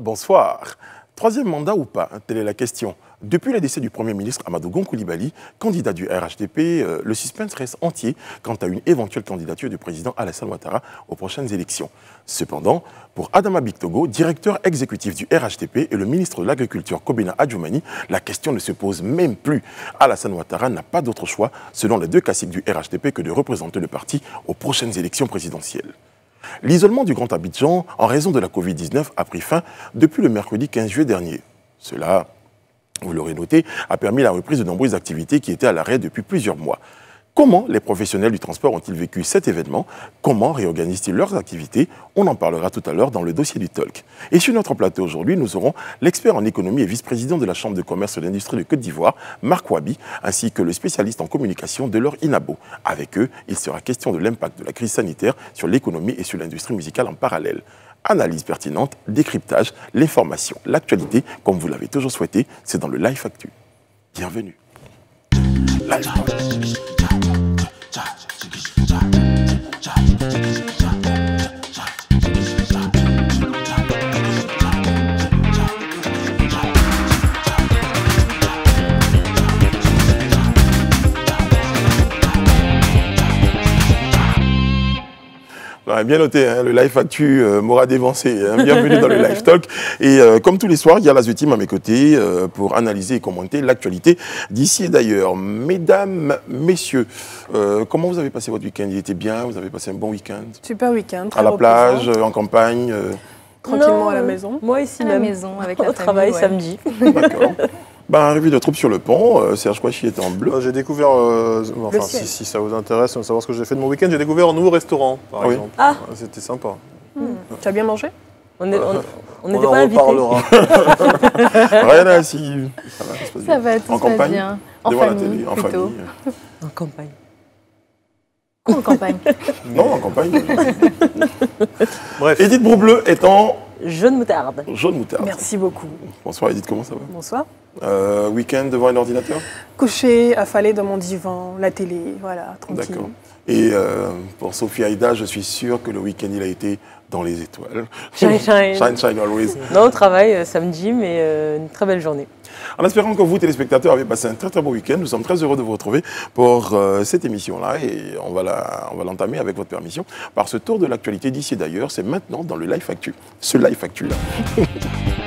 Bonsoir. Troisième mandat ou pas Telle est la question. Depuis le décès du Premier ministre Amadou Gon Koulibaly, candidat du RHDP, euh, le suspense reste entier quant à une éventuelle candidature du président Alassane Ouattara aux prochaines élections. Cependant, pour Adama Bictogo, directeur exécutif du RHDP et le ministre de l'Agriculture Kobina Adjoumani, la question ne se pose même plus. Alassane Ouattara n'a pas d'autre choix, selon les deux classiques du RHDP, que de représenter le parti aux prochaines élections présidentielles. L'isolement du Grand Abidjan en raison de la Covid-19 a pris fin depuis le mercredi 15 juillet dernier. Cela vous l'aurez noté, a permis la reprise de nombreuses activités qui étaient à l'arrêt depuis plusieurs mois. Comment les professionnels du transport ont-ils vécu cet événement? Comment réorganisent-ils leurs activités? On en parlera tout à l'heure dans le dossier du Talk. Et sur notre plateau aujourd'hui, nous aurons l'expert en économie et vice-président de la Chambre de commerce et d'industrie de Côte d'Ivoire, Marc Wabi, ainsi que le spécialiste en communication de leur INABO. Avec eux, il sera question de l'impact de la crise sanitaire sur l'économie et sur l'industrie musicale en parallèle analyse pertinente, décryptage, l'information, l'actualité, comme vous l'avez toujours souhaité, c'est dans le Life Actu. Bienvenue. 자, 지키자, 자, 자, 지키자. Bien noté, hein, le live actu euh, m'aura dévancé. Hein. bienvenue dans le live talk. Et euh, comme tous les soirs, il y a la Team à mes côtés euh, pour analyser et commenter l'actualité d'ici et d'ailleurs. Mesdames, messieurs, comment vous avez passé votre week-end? Il était bien Vous avez passé un bon week-end? Super week-end. À la plage, en campagne Tranquillement à la maison. Moi ici à la maison avec Au travail samedi. D'accord. Bah, un revue de troupes sur le pont. Euh, Serge Kouachi était en bleu. Bah, j'ai découvert, euh, enfin, si, ça vous intéresse de savoir ce que j'ai fait de mon week-end, j'ai découvert un nouveau restaurant, par exemple. Ah. C'était sympa. Hmm. Tu as bien mangé? On n'était on, pas invités. Rien à assis. Ça va, tout en campagne, bien. En famille, en famille. En campagne. Quoi en campagne Non, en campagne. Bref. Edith Broubleu est en Jaune moutarde. Jaune moutarde. Merci beaucoup. Bonsoir Edith, comment ça va? Bonsoir. Euh, week-end devant un ordinateur Couché, affalé dans mon divan, la télé, voilà, tranquille. D'accord. Et euh, pour Sophie Aïda, je suis sûr que le week-end, il a été dans les étoiles. Shine, shine. shine, shine always. Non, au travail euh, samedi, mais euh, une très belle journée. En espérant que vous, téléspectateurs, avez passé un très très beau week-end, nous sommes très heureux de vous retrouver pour cette émission-là et on va l'entamer avec votre permission par ce tour de l'actualité d'ici d'ailleurs. C'est maintenant dans le Life Actu. Ce Life Actu-là.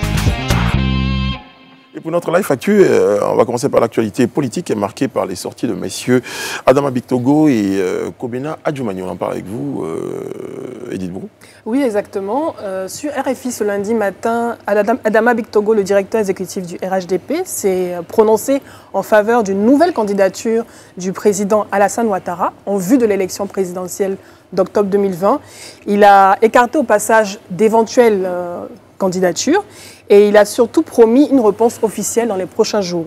Pour notre live actu, euh, on va commencer par l'actualité politique est marquée par les sorties de messieurs Adama Bictogo et euh, Kobena Adjoumani. On en parle avec vous, euh, Edith Brou. Oui, exactement. sur RFI ce lundi matin, Adama Bictogo, le directeur exécutif du RHDP, s'est prononcé en faveur d'une nouvelle candidature du président Alassane Ouattara en vue de l'élection présidentielle d'octobre 2020. Il a écarté au passage d'éventuelles candidatures et il a surtout promis une réponse officielle dans les prochains jours.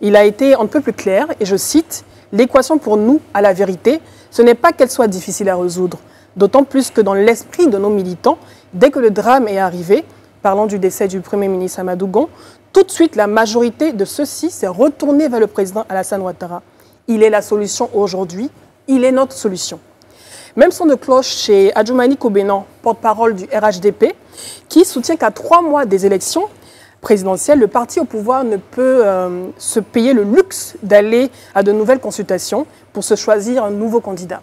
Il a été un peu plus clair et je cite L'équation pour nous, à la vérité, ce n'est pas qu'elle soit difficile à résoudre, d'autant plus que dans l'esprit de nos militants, dès que le drame est arrivé, parlant du décès du Premier ministre Amadou Gon, tout de suite la majorité de ceux-ci s'est retournée vers le président Alassane Ouattara. Il est la solution aujourd'hui, il est notre solution. Même son de cloche chez Adjoumani Kobenan, porte-parole du RHDP, qui soutient qu'à trois mois des élections présidentielles, le parti au pouvoir ne peut euh, se payer le luxe d'aller à de nouvelles consultations pour se choisir un nouveau candidat.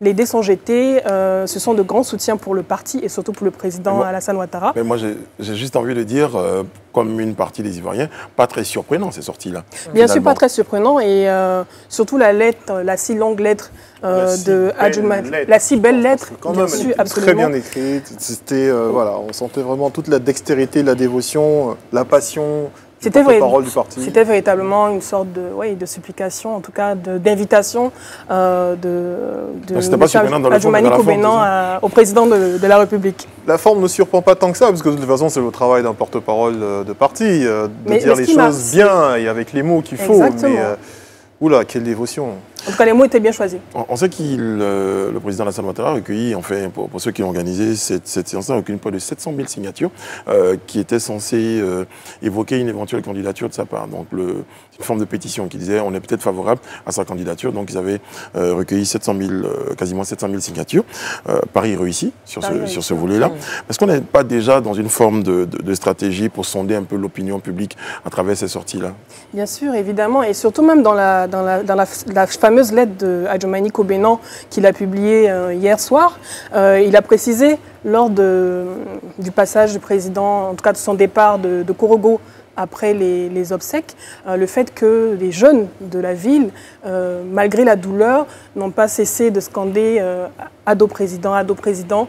Les dés sont jetés, euh, ce sont de grands soutiens pour le parti et surtout pour le président Alassane Ouattara. Mais moi, j'ai juste envie de dire, euh, comme une partie des Ivoiriens, pas très surprenant ces sorties-là. Bien sûr, pas très surprenant et euh, surtout la lettre, la si longue lettre de la si belle lettre, quand bien sûr, absolument. Très bien écrite. C'était, voilà, on sentait vraiment toute la dextérité, la dévotion, la passion c'était véritablement une sorte de, oui, de supplication, en tout cas d'invitation euh, de, de, de pas dans au président de, la République. La forme ne surprend pas tant que ça, parce que de toute façon, c'est le travail d'un porte-parole de parti, euh, de dire les choses bien et avec les mots qu'il faut. Mais, euh, oula, quelle dévotion En tout cas, les mots étaient bien choisis. On, on sait que le président Alassane Ouattara a recueilli, enfin, pour, pour ceux qui ont organisé cette, cette séance-là, a recueilli près de 700 000 signatures euh, qui étaient censées euh, évoquer une éventuelle candidature de sa part. Donc, le, une forme de pétition qui disait on est peut-être favorable à sa candidature. Donc, ils avaient euh, recueilli 700 000, euh, quasiment 700 000 signatures. Euh, Paris réussit sur Paris ce, réussit. sur ce volet-là. Est-ce qu'on n'est pas déjà dans une forme de, de- de stratégie pour sonder un peu l'opinion publique à travers ces sorties-là? Bien sûr, évidemment, et surtout même dans la, dans la, dans la, la fameuse lettre de Adjomani Kobenan qu'il a publiée euh, hier soir, euh, il a précisé lors du passage du président, en tout cas de son départ de, de Korogo après les, obsèques, euh, le fait que les jeunes de la ville, malgré la douleur, n'ont pas cessé de scander ado président, ado président,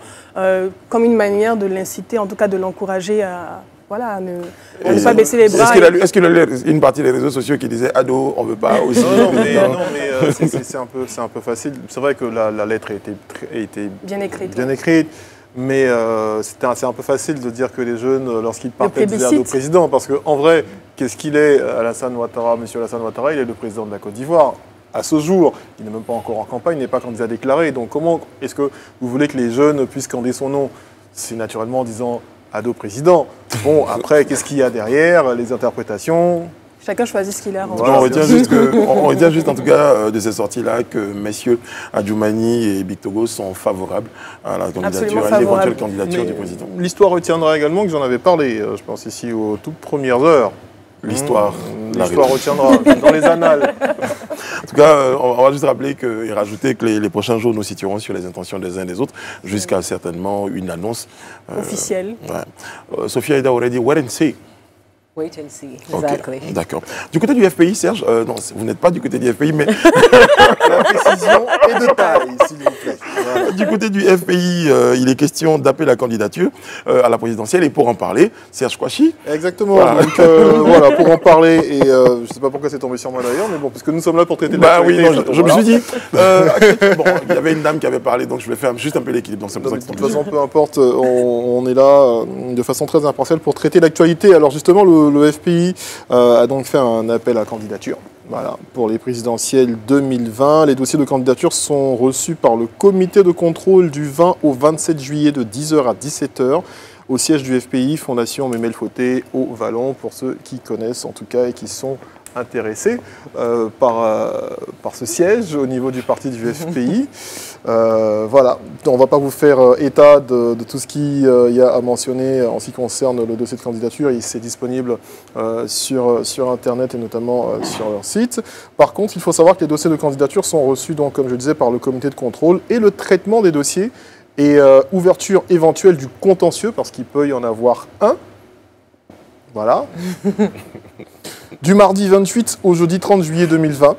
comme une manière de l'inciter, en tout cas de l'encourager à, voilà, ne, à ne pas baisser les bras. Est-ce qu'il a, lu- a lu une partie des réseaux sociaux qui disait ado, on veut pas aussi Non, non, mais, non, mais, euh, c'est- c'est c'est un, peu- c'est un peu facile. C'est vrai que la, la lettre a été, a été Bien écrite. bien écrite, mais euh, c'était un- c'est un peu facile de dire que les jeunes, euh, lorsqu'ils partaient, disaient au président. Parce qu'en vrai, qu'est-ce qu'il est, Alassane Ouattara Monsieur Alassane Ouattara, il est le président de la Côte d'Ivoire. À ce jour, il n'est même pas encore en campagne, il n'est pas candidat déclaré. Donc comment est-ce que vous voulez que les jeunes puissent scander son nom? C'est naturellement en disant ado président. Bon, après, qu'est-ce qu'il y a derrière Les interprétations? Chacun choisit ce qu'il a. Voilà, on, retient juste que- on- on retient juste en tout cas euh, de ces sorties-là que messieurs Adjoumani et Big Togo sont favorables à la candidature, à l'éventuelle candidature Mais du président. L'histoire retiendra également que j'en avais parlé, euh, je pense ici aux toutes premières heures. L'histoire, Mmh, la L'histoire retiendra dans les annales. En tout cas, euh, on va juste rappeler que, et rajouter que les, les prochains jours nous situerons sur les intentions des uns et des autres jusqu'à certainement une annonce. euh, Officiel. ouais. Euh, Sophia Eda aurait dit wait and see. Wait and see. Exactly. D'accord. Du côté du FPI, Serge, euh, non, vous n'êtes pas du côté du FPI, mais La précision est de taille, s'il vous plaît. Voilà. du côté du FPI, euh, il est question d'appeler la candidature euh, à la présidentielle. Et pour en parler, Serge Kouachi, Exactement. Voilà. Donc euh, voilà, pour en parler, et euh, je ne sais pas pourquoi c'est tombé sur moi d'ailleurs, mais bon, puisque nous sommes là pour traiter de Bah oui, non, je, je me suis dit, euh, bon, il y avait une dame qui avait parlé, donc je voulais faire juste un peu l'équilibre. Mais que de toute façon, peu importe, on, on est là de façon très impartiale pour traiter l'actualité. Alors justement, le, le FPI euh, a donc fait un appel à candidature. Voilà, pour les présidentielles 2020, les dossiers de candidature sont reçus par le comité de contrôle du 20 au 27 juillet de 10h à 17h au siège du FPI, Fondation Mémel Fauté, au Vallon, pour ceux qui connaissent en tout cas et qui sont intéressés euh, par, euh, par ce siège au niveau du parti du FPI. Euh, voilà, on ne va pas vous faire état de, de tout ce qu'il y a à mentionner en ce qui concerne le dossier de candidature. Il C'est disponible sur, sur Internet et notamment sur leur site. Par contre, il faut savoir que les dossiers de candidature sont reçus, donc, comme je disais, par le comité de contrôle et le traitement des dossiers et ouverture éventuelle du contentieux, parce qu'il peut y en avoir un. Voilà. du mardi 28 au jeudi 30 juillet 2020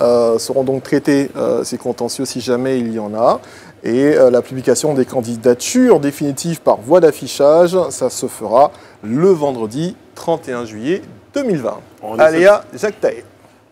euh, seront donc traités euh, ces contentieux si jamais il y en a. Et euh, la publication des candidatures définitives par voie d'affichage, ça se fera le vendredi 31 juillet 2020. On est Aléa Jacques Taé.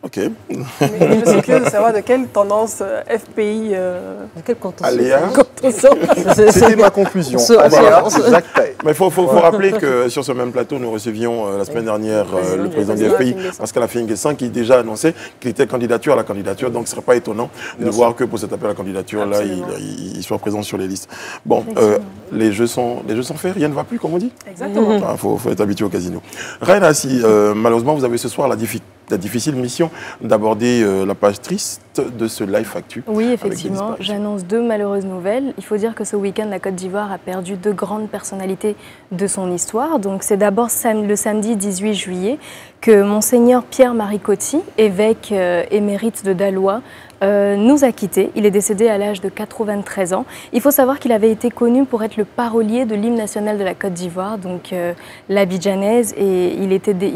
Ok. Mais je suis curieuse de savoir de quelle tendance FPI euh, De quel contentieux Aléa. C'était c'est- ma conclusion. Aléa Jacques Taé. Mais il faut, faut- faut rappeler que sur ce même plateau, nous recevions euh, la semaine dernière euh, le président du FPI. Pascal Afin Guessan, qui déjà annonçait qu'il était candidature à la candidature. Donc ce ne serait pas étonnant de Bien voir que pour cet appel à la candidature, là, il, Absolument. il- il soit présent sur les listes. Bon, euh, les, jeux sont, les jeux sont faits, rien ne va plus, comme on dit. Exactement. Il faut, faut être habitué au casino. Raina, si euh, malheureusement vous avez ce soir la, diffi- la difficile mission d'aborder euh, la page triste de ce live actu. Oui, effectivement, j'annonce deux malheureuses nouvelles. Il faut dire que ce week-end, la Côte d'Ivoire a perdu deux grandes personnalités de son histoire. Donc, c'est d'abord le samedi 18 juillet que Monseigneur Pierre-Marie Coty, évêque euh, émérite de Dalois, euh, nous a quittés. Il est décédé à l'âge de 93 ans. Il faut savoir qu'il avait été connu pour être le parolier de l'hymne national de la Côte d'Ivoire, donc euh, l'Abidjanaise, et il,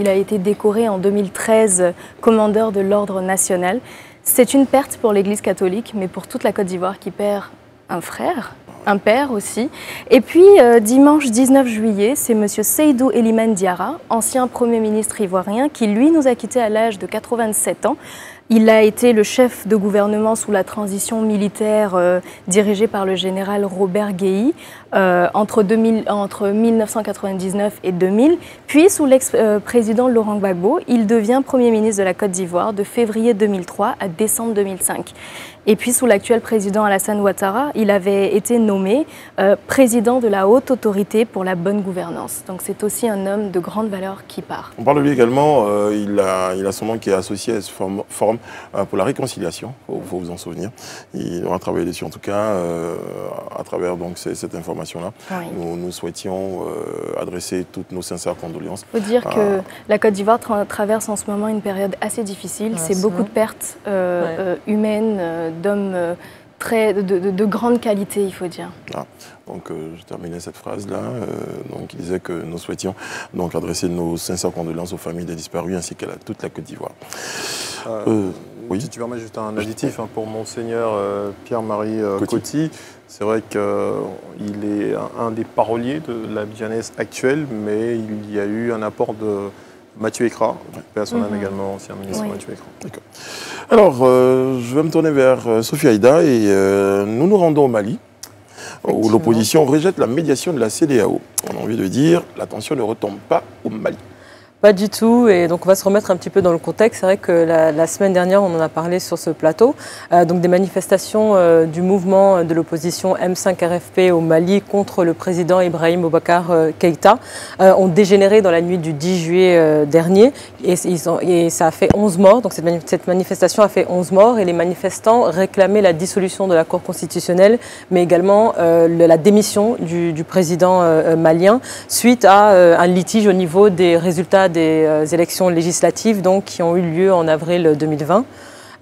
a été décoré en 2013 euh, commandeur de l'ordre national. C'est une perte pour l'Église catholique, mais pour toute la Côte d'Ivoire qui perd un frère, un père aussi. Et puis, euh, dimanche 19 juillet, c'est M. Seydou Eliman Diarra, ancien Premier ministre ivoirien, qui lui nous a quittés à l'âge de 87 ans. Il a été le chef de gouvernement sous la transition militaire euh, dirigée par le général Robert Guéhi euh, entre, 2000, entre 1999 et 2000. Puis sous l'ex-président Laurent Gbagbo, il devient Premier ministre de la Côte d'Ivoire de février 2003 à décembre 2005. Et puis sous l'actuel président Alassane Ouattara, il avait été nommé euh, président de la haute autorité pour la bonne gouvernance. Donc c'est aussi un homme de grande valeur qui part. On parle de lui également, il, a, il a son nom qui est associé à ce euh, pour la réconciliation, il faut, vous en souvenir. Il aura travaillé dessus en tout cas, euh, à travers donc, cette information-là. Oui. Nous, nous, souhaitions euh, adresser toutes nos sincères condoléances. Il faut dire que la Côte d'Ivoire tra traverse en ce moment une période assez difficile. Ouais, c'est beaucoup de pertes euh, Ouais. euh, humaines, euh, d'hommes euh, très de, de- de grande qualité, il faut dire. Donc, euh, je terminais cette phrase-là. Euh, donc, il disait que nous souhaitions donc adresser nos sincères condoléances aux familles des disparus ainsi qu'à toute la Côte d'Ivoire. Euh, Euh, oui. Si tu permets juste un additif hein, pour Monseigneur Pierre-Marie euh, Coty. Coty. C'est vrai qu'il est un, un des paroliers de la jeunesse actuelle, mais il y a eu un apport de Mathieu Écrat, paix à son âme Mhm. également, ancien ministre Oui. Mathieu Écrat. Alors, euh, je vais me tourner vers euh, Sophie Aïda et euh, nous nous rendons au Mali, où l'opposition rejette la médiation de la CDAO. On a envie de dire, l'attention ne retombe pas au Mali. Pas du tout, et donc on va se remettre un petit peu dans le contexte. C'est vrai que la, semaine dernière, on en a parlé sur ce plateau. Euh, donc des manifestations euh, du mouvement de l'opposition M5 RFP au Mali contre le président Ibrahim Boubacar euh, Keïta ont dégénéré dans la nuit du 10 juillet dernier, et, ça a fait 11 morts. Donc cette, cette manifestation a fait 11 morts, et les manifestants réclamaient la dissolution de la Cour constitutionnelle, mais également le- la démission du, président malien suite à un litige au niveau des résultats des euh, élections législatives donc, qui ont eu lieu en avril 2020.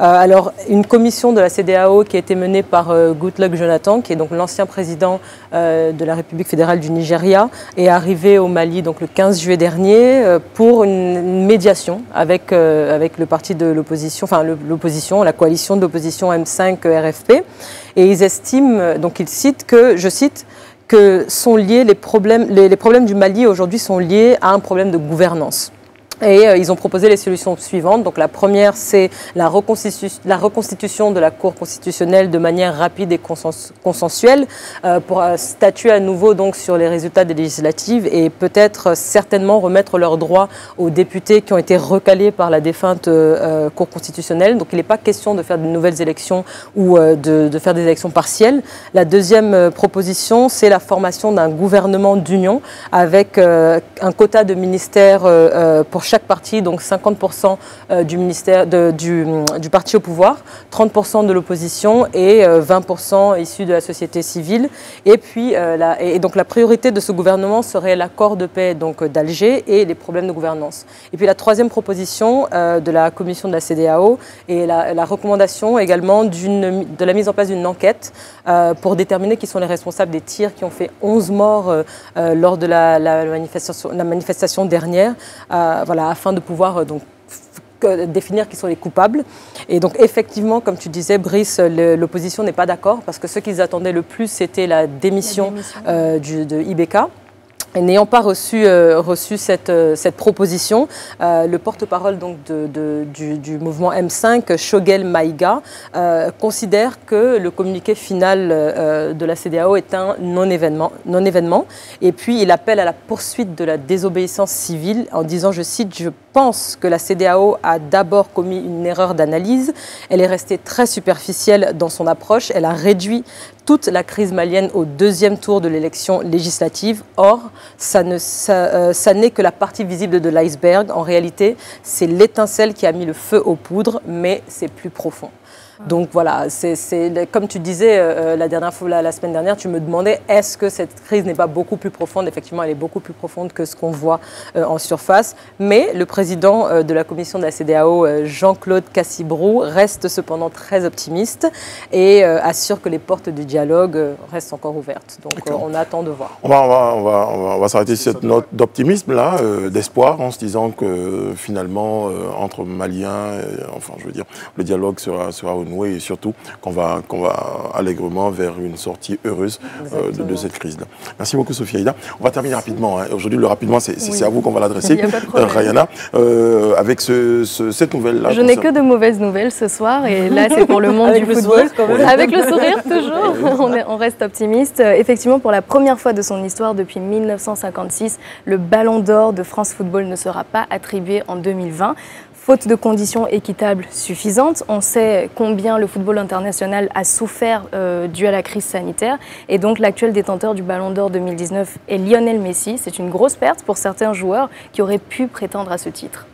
Euh, alors, une commission de la CDAO qui a été menée par euh, Goodluck Jonathan, qui est donc l'ancien président euh, de la République fédérale du Nigeria, est arrivée au Mali donc le 15 juillet dernier euh, pour une, médiation avec, euh, avec le parti de l'opposition, enfin l'opposition, la coalition d'opposition M5 RFP. Et ils estiment, euh, donc ils citent que, je cite, que sont liés les problèmes, les, les problèmes du Mali aujourd'hui sont liés à un problème de gouvernance. Et euh, ils ont proposé les solutions suivantes. Donc la première, c'est la, reconstitu- la reconstitution de la Cour constitutionnelle de manière rapide et consens- consensuelle euh, pour euh, statuer à nouveau donc sur les résultats des législatives et peut-être euh, certainement remettre leurs droits aux députés qui ont été recalés par la défunte euh, Cour constitutionnelle. Donc il n'est pas question de faire de nouvelles élections ou de, de faire des élections partielles. La deuxième proposition, c'est la formation d'un gouvernement d'union avec un quota de ministères pour chaque parti, donc 50% euh, du, ministère, du, du parti au pouvoir, 30% de l'opposition et euh, 20% issus de la société civile. Et puis, euh, la, et donc la priorité de ce gouvernement serait l'accord de paix euh, d'Alger et les problèmes de gouvernance. Et puis la troisième proposition euh, de la commission de la CDAO est la, recommandation également de la mise en place d'une enquête euh, pour déterminer qui sont les responsables des tirs qui ont fait 11 morts euh, euh, lors de la, manifestation, la manifestation dernière, euh, voilà, afin de pouvoir euh, donc que- définir qui sont les coupables. Et donc effectivement, comme tu disais, Brice, l'opposition n'est pas d'accord parce que ce qu'ils attendaient le plus, c'était la démission, La démission. euh, du, de IBK. N'ayant pas reçu, euh, euh, cette proposition, euh, le porte-parole du, mouvement M5, Shogel Maïga, considère que le communiqué final de la CDAO est un non-événement, non-événement. Et puis il appelle à la poursuite de la désobéissance civile en disant, je cite, je pense que la CDAO a d'abord commis une erreur d'analyse. Elle est restée très superficielle dans son approche. Elle a réduit toute la crise malienne au deuxième tour de l'élection législative. Or, ça euh, ça n'est que la partie visible de l'iceberg. En réalité, c'est l'étincelle qui a mis le feu aux poudres, mais c'est plus profond. Donc voilà, c'est comme tu disais euh, la dernière fois, la, la semaine dernière, tu me demandais est-ce que cette crise n'est pas beaucoup plus profonde? Effectivement, elle est beaucoup plus profonde que ce qu'on voit euh, en surface. Mais le président euh, de la commission de la CDAO, euh, Jean-Claude Cassibrou, reste cependant très optimiste et euh, assure que les portes du dialogue euh, restent encore ouvertes. Donc euh, on attend de voir. On va, on va, on va, on va, on va s'arrêter sur cette note d'optimisme-là, euh, d'espoir, en se disant que euh, finalement, euh, entre Maliens, euh, enfin, je veux dire, le dialogue sera, sera renouer et surtout qu'on va, qu'on va allègrement vers une sortie heureuse euh, de, de cette crise-là. Merci beaucoup, Sophie Aïda. On va terminer rapidement. hein. Aujourd'hui, le rapidement, c'est Oui. à vous qu'on va l'adresser, problème. Rayana, euh, avec ce- ce- cette nouvelle-là. Je n'ai que de mauvaises nouvelles ce soir et là c'est pour le monde du le football. sourire, quand même. Avec le sourire toujours, on, est- on reste optimiste. Euh, Effectivement, pour la première fois de son histoire depuis 1956, le Ballon d'Or de France Football ne sera pas attribué en 2020. Faute de conditions équitables suffisantes, on sait combien le football international a souffert euh, dû à la crise sanitaire. Et donc l'actuel détenteur du Ballon d'Or 2019 est Lionel Messi. C'est une grosse perte pour certains joueurs qui auraient pu prétendre à ce titre.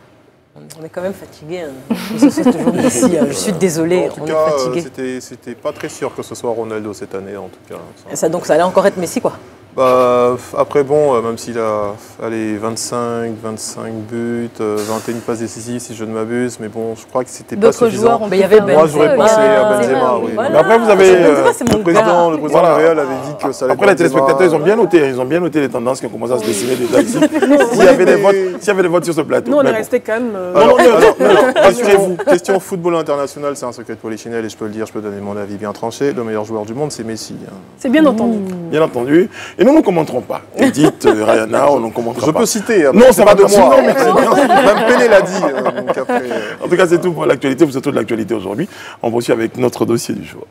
On est quand même fatigué. Hein. Hein. Je suis désolée, En tout on cas, c'était- pas très sûr que ce soit Ronaldo cette année, en tout cas. Ça, donc ça allait encore être Messi, quoi. Bah, après, bon, euh, même s'il a allez, 25, 25 buts, euh, 21 passes décisives, si je ne m'abuse, mais bon, je crois que c'était pas D'autres suffisant. joueurs Mais il y avait Benzema. Moi, j'aurais pensé à Benzema, oui. Voilà. Mais après, vous avez, Benzema, euh, Le président, le président Voilà. Real avait dit que ça allait Après, les téléspectateurs, ils ont bien noté, ils ont bien noté les tendances qui ont commencé à se dessiner déjà ici. S'il y avait des votes, s'il y avait des votes sur ce plateau. Nous, on est resté quand même. euh, Alors, Non, rassurez-vous. question football international, c'est un secret de polichinelle et je peux le dire, je peux donner mon avis bien tranché. Le meilleur joueur du monde, c'est Messi. hein. C'est bien entendu. Bien entendu. Nous ne commenterons pas. Edith, euh, Rayana, on ne commentera Je pas. peux citer. Non, ça va pas de moi. non, merci. Même Pelé l'a dit. euh, donc après, En tout cas, c'est tout pour l'actualité, surtout de l'actualité aujourd'hui. On poursuit avec notre dossier du jour.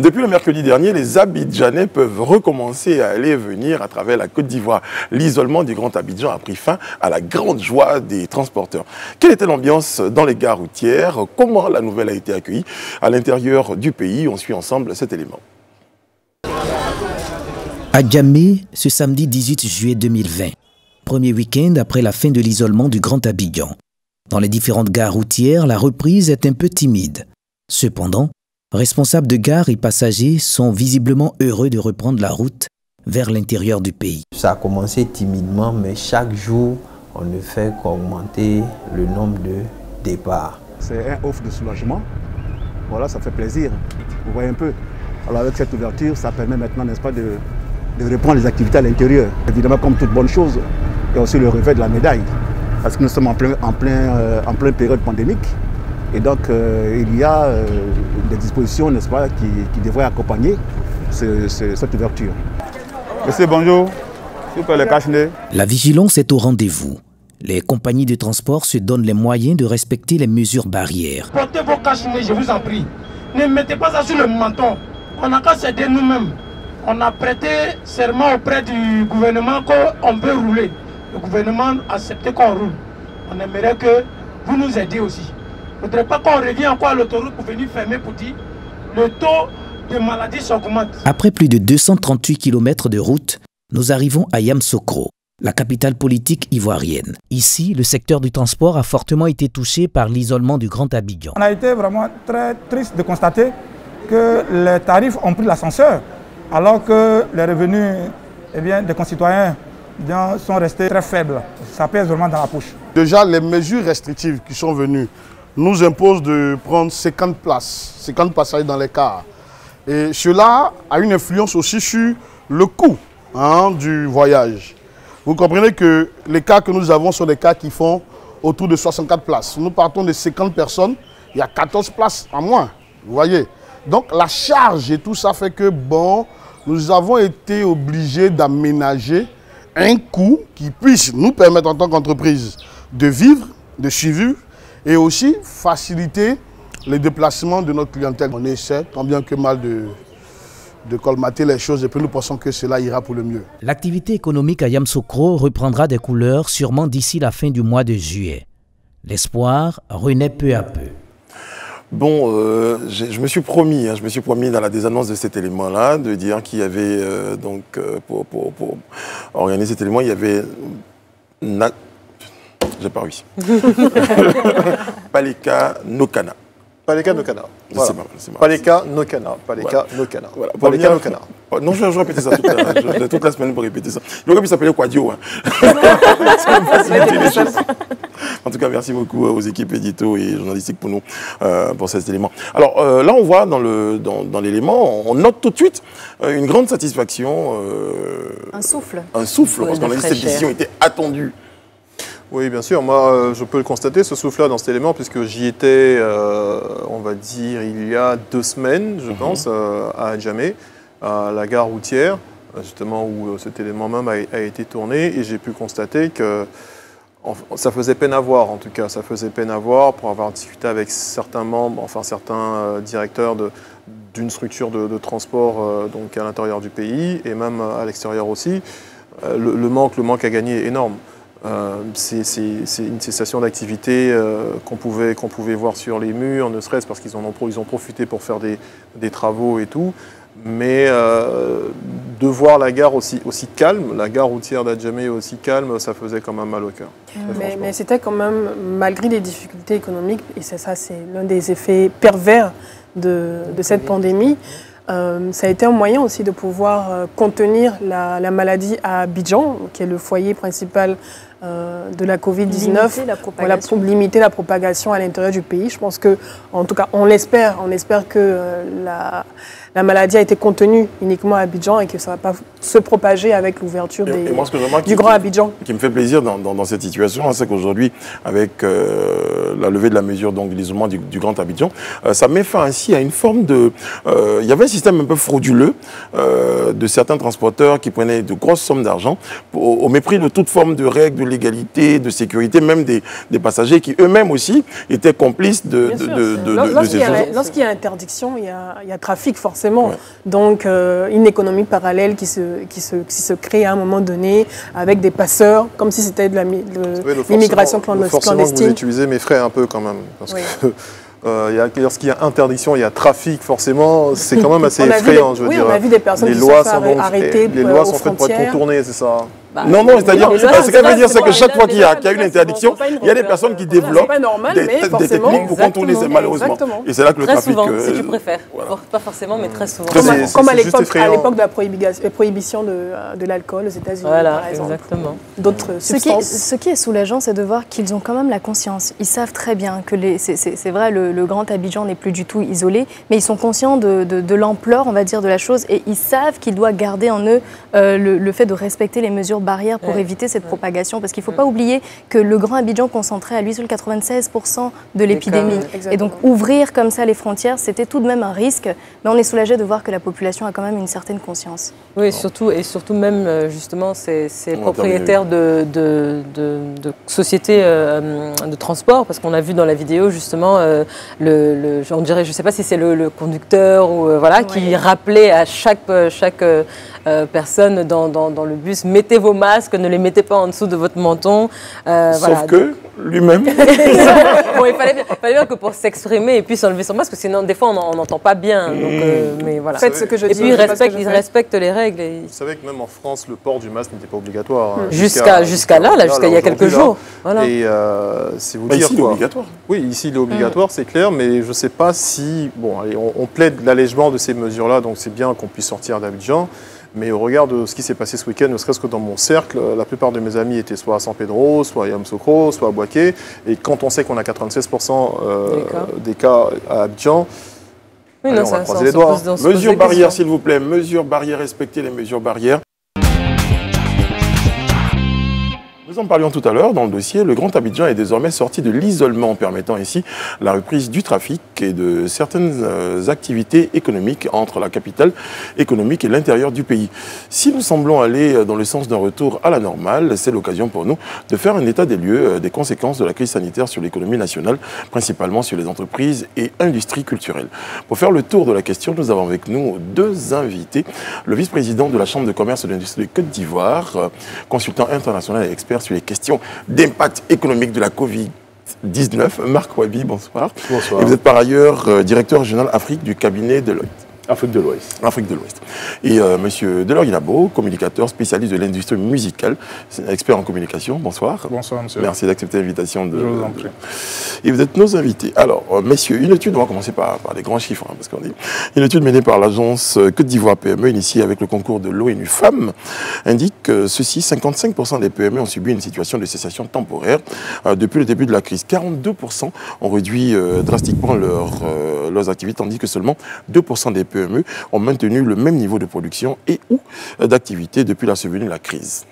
Depuis le mercredi dernier, les Abidjanais peuvent recommencer à aller et venir à travers la Côte d'Ivoire. L'isolement du Grand Abidjan a pris fin à la grande joie des transporteurs. Quelle était l'ambiance dans les gares routières? Comment la nouvelle a été accueillie? À l'intérieur du pays On suit ensemble cet élément. À Djamé, ce samedi 18 juillet 2020, premier week-end après la fin de l'isolement du Grand Abidjan. Dans les différentes gares routières, la reprise est un peu timide. Cependant, responsables de gares et passagers sont visiblement heureux de reprendre la route vers l'intérieur du pays. Ça a commencé timidement, mais chaque jour, on ne fait qu'augmenter le nombre de départs. C'est un offre de soulagement. Voilà, ça fait plaisir. Vous voyez un peu. Alors avec cette ouverture, ça permet maintenant, n'est-ce pas, de, de reprendre les activités à l'intérieur. Évidemment, comme toute bonne chose, il y a aussi le revers de la médaille. Parce que nous sommes en plein, en plein, euh, en pleine période pandémique. Et donc, euh, il y a euh, des dispositions, n'est-ce pas, qui, qui devraient accompagner ce- ce- cette ouverture. Monsieur, bonjour. S'il vous plaît, le cache-nez. La vigilance est au rendez-vous. Les compagnies de transport se donnent les moyens de respecter les mesures barrières. Portez vos cache-nez, je vous en prie. Ne mettez pas ça sur le menton. On n'a qu'à s'aider nous-mêmes. On a prêté serment auprès du gouvernement qu'on peut rouler. Le gouvernement a accepté qu'on roule. On aimerait que vous nous aidiez aussi. Il ne faudrait pas qu'on revienne encore à l'autoroute pour venir fermer pour dire le taux de maladie s'augmente. Après plus de 238 km de route, nous arrivons à Yamsokro, la capitale politique ivoirienne. Ici, le secteur du transport a fortement été touché par l'isolement du Grand Abidjan. On a été vraiment très triste de constater que les tarifs ont pris l'ascenseur, alors que les revenus eh bien, des concitoyens eh bien, sont restés très faibles. Ça pèse vraiment dans la poche. Déjà, les mesures restrictives qui sont venues nous imposent de prendre 50 places, 50 passagers dans les cars. Et cela a une influence aussi sur le coût hein, du voyage. Vous comprenez que les cas que nous avons sont des cas qui font autour de 64 places. Nous partons de 50 personnes, il y a 14 places en moins. Vous voyez Donc la charge et tout ça fait que, bon, nous avons été obligés d'aménager un coût qui puisse nous permettre en tant qu'entreprise de vivre, de suivre et aussi faciliter les déplacements de notre clientèle. On essaie tant bien que mal de, de colmater les choses et puis nous pensons que cela ira pour le mieux. L'activité économique à Yamsokro reprendra des couleurs sûrement d'ici la fin du mois de juillet. L'espoir renaît peu à peu. Bon, euh, je me suis promis, hein, je me suis promis dans la désannonce de cet élément-là, de dire qu'il y avait, euh, donc, euh, pour, pour- pour organiser cet élément, il y avait. J'ai pas réussi. Paleka Nokana. Paleka Nokana. C'est Voilà. pas mal, c'est pas mal. Paleka Nokana. Paleka Voilà. Nokana. Voilà. Paleka Nokana. Oh, Non, je, je répétais ça toute la, je- toute la semaine pour répéter ça. Il aurait pu s'appeler Quadio. Hein. ça me faciliter les choses. En tout cas, merci beaucoup aux équipes édito et journalistiques pour nous, euh, pour cet élément. Alors euh, là, on voit dans le- dans, dans l'élément, on note tout de suite euh, une grande satisfaction, euh, Un souffle. un souffle, parce qu'on a dit que cette décision était attendue Oui, bien sûr. Moi, euh, je peux le constater, ce souffle-là, dans cet élément, puisque j'y étais, euh, on va dire, il y a deux semaines, je pense, euh, à Adjamé, à la gare routière, justement où cet élément même a, a été tourné, et j'ai pu constater que ça faisait peine à voir, en tout cas. Ça faisait peine à voir pour avoir discuté avec certains membres, enfin certains directeurs de- d'une structure de, de transport euh, donc à l'intérieur du pays et même à l'extérieur aussi. Euh, le, le manque, le manque à gagner est énorme. Euh, c'est une cessation d'activité euh, qu'on pouvait, qu'on pouvait voir sur les murs, ne serait-ce parce qu'ils ont, ils ont profité pour faire des, des travaux et tout. Mais euh, de voir la gare aussi, aussi calme, la gare routière d'Adjamé aussi calme, ça faisait quand même mal au cœur. Mais, c'était quand même, malgré les difficultés économiques, et c'est ça, c'est l'un des effets pervers de, de cette pandémie, euh, ça a été un moyen aussi de pouvoir contenir la, la maladie à Abidjan, qui est le foyer principal euh, de la Covid-19. Limiter la Voilà, propagation. pour limiter la propagation à l'intérieur du pays. Je pense que, en tout cas, on l'espère, on espère que euh, la, la maladie a été contenue uniquement à Abidjan et que ça ne va pas se propager avec l'ouverture ce du qui- Grand Abidjan. qui me fait plaisir dans, dans- dans cette situation, hein, c'est qu'aujourd'hui, avec euh, la levée de la mesure donc, l'isolement du, du Grand Abidjan, euh, ça met fin ainsi à une forme de... euh, Il y avait un système un peu frauduleux de certains transporteurs qui prenaient de grosses sommes d'argent au mépris de toute forme de règles, de légalité, de sécurité, même des, des passagers qui eux-mêmes aussi étaient complices de, de, de- y, lorsqu'il y a interdiction, il y a, il y a trafic forcément. Donc euh, une économie parallèle qui se, qui, se, qui se crée à un moment donné avec des passeurs, comme si c'était de Oui, l'immigration le clandestine. forcément vous utilisez m'effraie un peu quand même. Parce Oui. que euh, il y a- lorsqu'il y a interdiction, il y a trafic, forcément, c'est quand même assez effrayant, des- je veux oui, dire. on a vu des personnes les qui lois sont sont arrêter, Les euh, lois aux sont faites pour être contournées, c'est ça non, non, c'est-à-dire, ce qu'elle veut dire, c'est que chaque fois qu'il y a, une interdiction, il y a des personnes qui développent des, mais des forcément- techniques pour contourner malheureusement. Exactement. Et c'est là que le Très trafic... souvent, euh, si tu préfères. Pas forcément, mais très souvent. Très Comme, à- souvent. l'époque, de la euh, prohibition de, euh, de l'alcool aux États-Unis, Voilà, par exemple. exactement. D'autres Ce qui, est, substances. ce qui est soulageant, c'est de voir qu'ils ont quand même la conscience. Ils savent très bien que les- c'est- vrai, le, le Grand Abidjan n'est plus du tout isolé, mais ils sont conscients de, de- de l'ampleur, on va dire, de la chose, et ils savent qu'ils doivent garder en eux euh, le, le fait de respecter les mesures barrières pour Ouais. éviter cette propagation, parce qu'il ne faut pas oublier que le Grand Abidjan concentrait à lui seul 96% de l'épidémie. Et donc ouvrir comme ça les frontières, c'était tout de même un risque, mais on est soulagé de voir que la population a quand même une certaine conscience. Oui, surtout, et surtout même euh, justement ces, ces propriétaires de, de, de- de sociétés euh, de transport, parce qu'on a vu dans la vidéo justement, euh, le, le- on dirait, je ne sais pas si c'est le, le conducteur ou euh, voilà, qui rappelait à chaque, euh, chaque euh, personne dans, dans- dans le bus, mettez vos masques, ne les mettez pas en dessous de votre menton. Euh, Sauf voilà. que lui-même... Bon, il fallait, bien- il fallait bien que pour s'exprimer et puis s'enlever son masque, sinon des fois on n'entend pas bien. Donc, euh, mais voilà. Faites ce que je et dis, puis ils respectent, je ils fais. respectent les règles. et- Vous savez que même en France, le port du masque n'était pas obligatoire. hein, Jusqu'à- jusqu'à là, là, jusqu'à il y a quelques jours, voilà. Et euh, c'est vous Bah, dire ici, il est obligatoire. Oui, ici, il est obligatoire, c'est clair, mais je ne sais pas si. Bon, allez, on, on plaide l'allègement de ces mesures-là, donc c'est bien qu'on puisse sortir d'Abidjan. Mais au regard de ce qui s'est passé ce week-end, ne serait-ce que dans mon cercle, la plupart de mes amis étaient soit à San Pedro, soit à Yamoussoukro, soit à Boaké. Et quand on sait qu'on a 96% euh, des cas à Abidjan, Oui, allez, non, on ça- va croiser les doigts. Mesures barrières, s'il vous plaît. Mesures barrières, respectez les mesures barrières. Nous en parlions tout à l'heure dans le dossier. Le Grand Abidjan est désormais sorti de l'isolement, permettant ainsi la reprise du trafic et de certaines euh, activités économiques entre la capitale économique et l'intérieur du pays. Si nous semblons aller euh, dans le sens d'un retour à la normale, c'est l'occasion pour nous de faire un état des lieux euh, des conséquences de la crise sanitaire sur l'économie nationale, principalement sur les entreprises et industries culturelles. Pour faire le tour de la question, nous avons avec nous deux invités. Le vice-président de la Chambre de commerce et d'industrie de Côte d'Ivoire, consultant international et expert sur les questions d'impact économique de la Covid-19, Marc Wabi, bonsoir. Bonsoir. Et vous êtes par ailleurs euh, directeur régional Afrique du cabinet de Deloitte. Afrique de l'Ouest. Afrique de l'Ouest. Et euh, Monsieur Delors Guinabo, communicateur spécialiste de l'industrie musicale, expert en communication. Bonsoir. Bonsoir, monsieur. Merci d'accepter l'invitation. De, Je vous en prie. Et vous êtes nos invités. Alors, euh, messieurs, une étude, on va commencer par, par les grands chiffres, hein, parce qu'on dit. Une étude menée par l'agence euh, Côte d'Ivoire PME, initiée avec le concours de l'ONU Femmes, indique que ceci, 55% des PME ont subi une situation de cessation temporaire euh, depuis le début de la crise. 42% ont réduit euh, drastiquement leur, euh, leurs activités, tandis que seulement 2% des PME ont maintenu le même niveau de production et ou euh, d'activité depuis la survenue de la crise.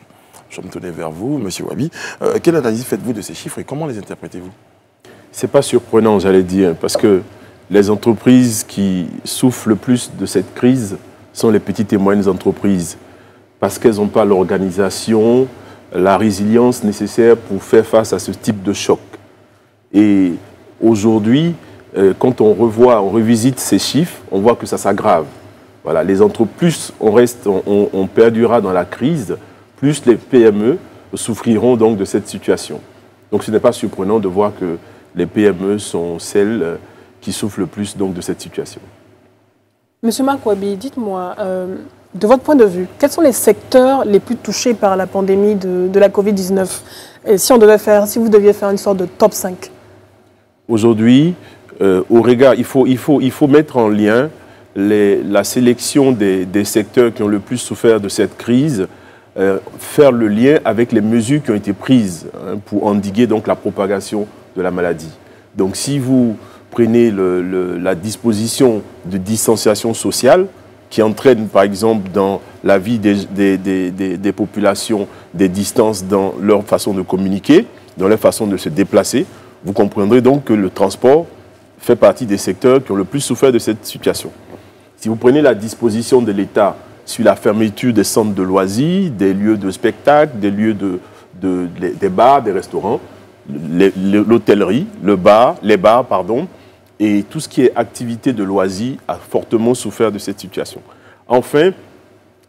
Je me tourner vers vous, Monsieur Wabi. Euh, quelle analyse faites-vous de ces chiffres et comment les interprétez-vous? C'est pas surprenant, j'allais dire, parce que les entreprises qui souffrent le plus de cette crise sont les petites et moyennes entreprises, parce qu'elles n'ont pas l'organisation, la résilience nécessaire pour faire face à ce type de choc. Et aujourd'hui, euh, quand on revoit, on revisite ces chiffres, on voit que ça s'aggrave. Voilà, les entreprises, on, reste, on, on perdura dans la crise, plus les PME souffriront donc de cette situation. Donc ce n'est pas surprenant de voir que les PME sont celles euh, qui souffrent le plus donc de cette situation. Monsieur Makwabi, dites-moi, euh, de votre point de vue, quels sont les secteurs les plus touchés par la pandémie de, de la Covid-19 Et si on devait faire, si vous deviez faire une sorte de top 5 Aujourd'hui, euh, au regard, il faut, il, faut, il faut mettre en lien la sélection des, secteurs qui ont le plus souffert de cette crise, euh, faire le lien avec les mesures qui ont été prises hein, pour endiguer donc la propagation de la maladie. Donc si vous prenez la disposition de distanciation sociale, qui entraîne par exemple dans la vie des, des, des, populations des distances dans leur façon de communiquer, dans leur façon de se déplacer, vous comprendrez donc que le transport fait partie des secteurs qui ont le plus souffert de cette situation. Si vous prenez la disposition de l'État sur la fermeture des centres de loisirs, des lieux de spectacle, des lieux de, de, de des bars, des restaurants, l'hôtellerie, le bar, les bars, pardon, et tout ce qui est activité de loisirs a fortement souffert de cette situation. Enfin,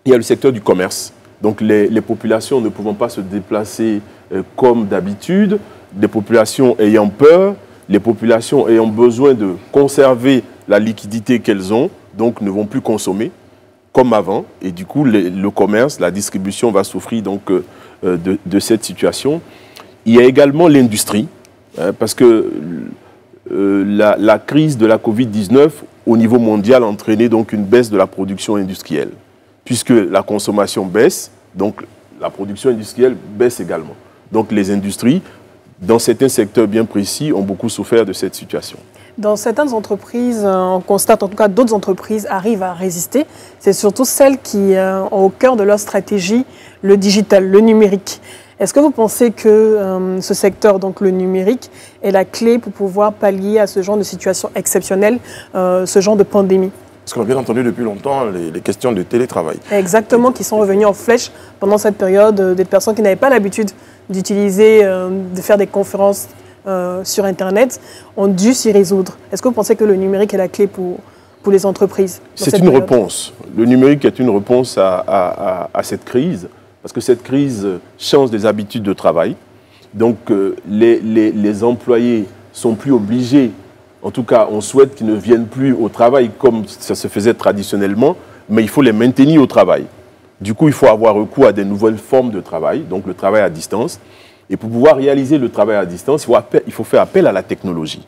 il y a le secteur du commerce. Donc les, les populations ne pouvant pas se déplacer euh, comme d'habitude, des populations ayant peur, les populations ayant besoin de conserver la liquidité qu'elles ont, donc ne vont plus consommer comme avant. Et du coup, le, commerce, la distribution va souffrir donc euh, de, de, cette situation. Il y a également l'industrie, hein, parce que euh, la, la, crise de la Covid-19 au niveau mondial a entraîné donc une baisse de la production industrielle, puisque la consommation baisse, donc la production industrielle baisse également. Donc les industries dans certains secteurs bien précis, ont beaucoup souffert de cette situation. Dans certaines entreprises, on constate en tout cas d'autres entreprises arrivent à résister. C'est surtout celles qui ont au cœur de leur stratégie le digital, le numérique. Est-ce que vous pensez que euh, ce secteur, donc le numérique, est la clé pour pouvoir pallier à ce genre de situation exceptionnelle, euh, ce genre de pandémie? Parce qu'on a bien entendu depuis longtemps les, les, questions de télétravail. Exactement, qui sont revenues en flèche pendant cette période, euh, des personnes qui n'avaient pas l'habitude d'utiliser, euh, de faire des conférences euh, sur Internet, ont dû s'y résoudre. Est-ce que vous pensez que le numérique est la clé pour, pour les entreprises C'est une réponse. Le numérique est une réponse à, à, à, cette crise, parce que cette crise change les habitudes de travail. Donc euh, les, les, les, employés sont plus obligés, en tout cas on souhaite qu'ils ne viennent plus au travail comme ça se faisait traditionnellement, mais il faut les maintenir au travail. Du coup, il faut avoir recours à des nouvelles formes de travail, donc le travail à distance. Et pour pouvoir réaliser le travail à distance, il faut, faire appel à la technologie.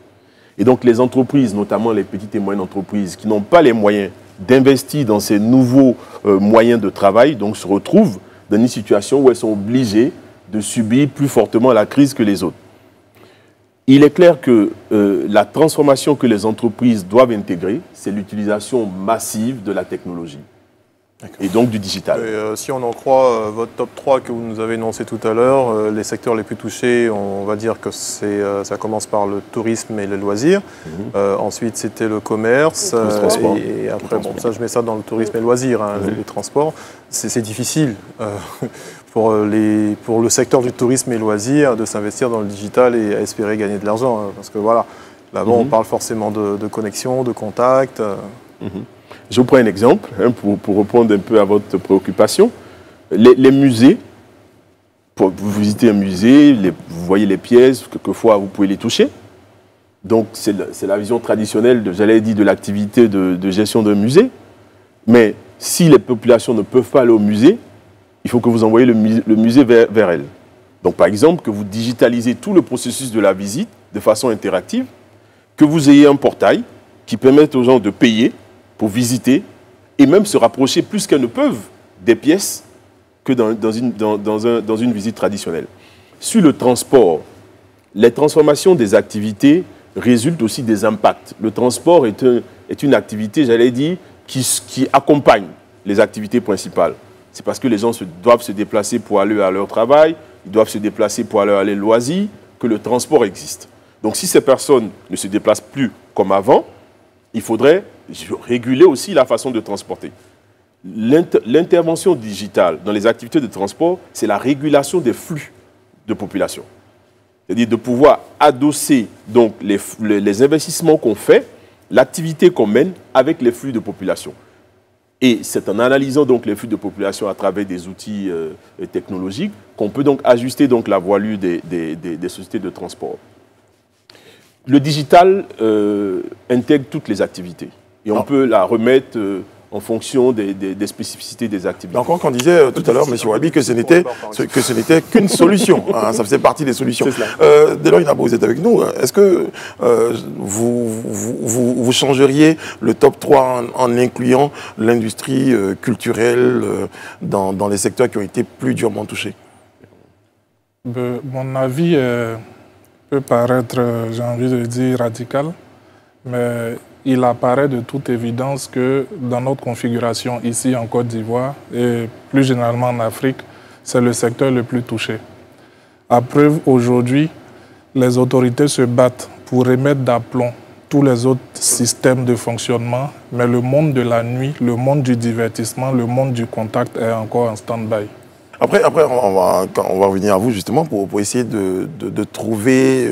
Et donc les entreprises, notamment les petites et moyennes entreprises, qui n'ont pas les moyens d'investir dans ces nouveaux euh, moyens de travail, se retrouvent dans une situation où elles sont obligées de subir plus fortement la crise que les autres. Il est clair que euh, la transformation que les entreprises doivent intégrer, c'est l'utilisation massive de la technologie et donc du digital. Et, euh, si on en croit euh, votre top 3 que vous nous avez énoncé tout à l'heure, euh, les secteurs les plus touchés, on va dire que c'est, euh, ça commence par le tourisme et les loisirs. Mm -hmm. ensuite, c'était le commerce. Le et, et, après, bon, ça, je mets ça dans le tourisme et loisirs, hein, mm -hmm. les, les, transports. C'est, difficile pour, les, pour le secteur du tourisme et loisirs de s'investir dans le digital et à espérer gagner de l'argent. Hein, parce que voilà, là-bas, mm -hmm. on parle forcément de, de connexion, de contact. Je vous prends un exemple hein, pour, pour, répondre un peu à votre préoccupation. Les, musées, pour, vous visitez un musée, vous voyez les pièces, quelquefois vous pouvez les toucher. Donc c'est la, vision traditionnelle, j'allais dire, de l'activité de, gestion d'un musée. Mais si les populations ne peuvent pas aller au musée, il faut que vous envoyez le, le musée vers, vers elles. Donc par exemple, que vous digitalisez tout le processus de la visite de façon interactive, que vous ayez un portail qui permette aux gens de payer pour visiter et même se rapprocher plus qu'elles ne peuvent des pièces que dans, une, dans, un, dans une visite traditionnelle. Sur le transport, les transformations des activités résultent aussi des impacts. Le transport est, un, est une activité, j'allais dire, qui, qui accompagne les activités principales. c'est parce que les gens se, doivent se déplacer pour aller à leur travail, ils doivent se déplacer pour aller à les loisirs, que le transport existe. Donc si ces personnes ne se déplacent plus comme avant, il faudrait réguler aussi la façon de transporter. L'intervention digitale dans les activités de transport, c'est la régulation des flux de population. C'est-à-dire de pouvoir adosser donc les, investissements qu'on fait, l'activité qu'on mène avec les flux de population. Et c'est en analysant donc les flux de population à travers des outils euh, technologiques qu'on peut donc ajuster la voilure des, sociétés de transport. Le digital euh, intègre toutes les activités et on ah. peut la remettre euh, en fonction des, spécificités des activités. Donc, on disait euh, tout à l'heure, M. Wabi, que ce n'était que ce n'était qu'une solution. Hein, ça faisait partie des solutions. Euh, dès lors, vous êtes avec nous. Est-ce que euh, vous, vous, changeriez le top 3 en, incluant l'industrie culturelle dans, les secteurs qui ont été plus durement touchés? Mon avis peut paraître, j'ai envie de dire, radical, mais il apparaît de toute évidence que dans notre configuration ici en Côte d'Ivoire et plus généralement en Afrique, c'est le secteur le plus touché. À preuve, aujourd'hui, les autorités se battent pour remettre d'aplomb tous les autres systèmes de fonctionnement, mais le monde de la nuit, le monde du divertissement, le monde du contact est encore en stand-by. Après, après on, va, on va revenir à vous justement pour, pour essayer de, de, trouver...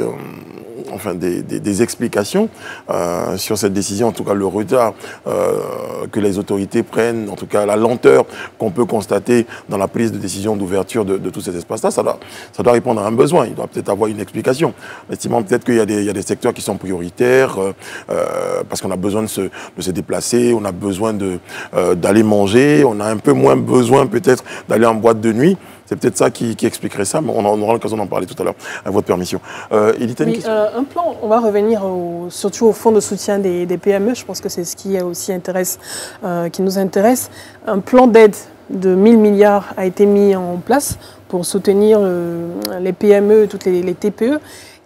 Enfin, des, explications euh, sur cette décision, en tout cas le retard euh, que les autorités prennent, en tout cas la lenteur qu'on peut constater dans la prise de décision d'ouverture de, tous ces espaces-là, ça doit, ça doit répondre à un besoin. Il doit peut-être avoir une explication. Estimant peut-être qu'il y, a des secteurs qui sont prioritaires euh, parce qu'on a besoin de se, déplacer, on a besoin d'aller manger, on a un peu moins besoin peut-être d'aller en boîte de nuit. C'est peut-être ça qui, expliquerait ça, mais on, aura l'occasion d'en parler tout à l'heure, à votre permission. Euh, euh, un plan, on va revenir surtout au fonds de soutien des, PME, je pense que c'est ce qui, aussi intéresse, euh, qui nous intéresse. Un plan d'aide de 1000 milliards a été mis en place pour soutenir les PME, toutes les, TPE.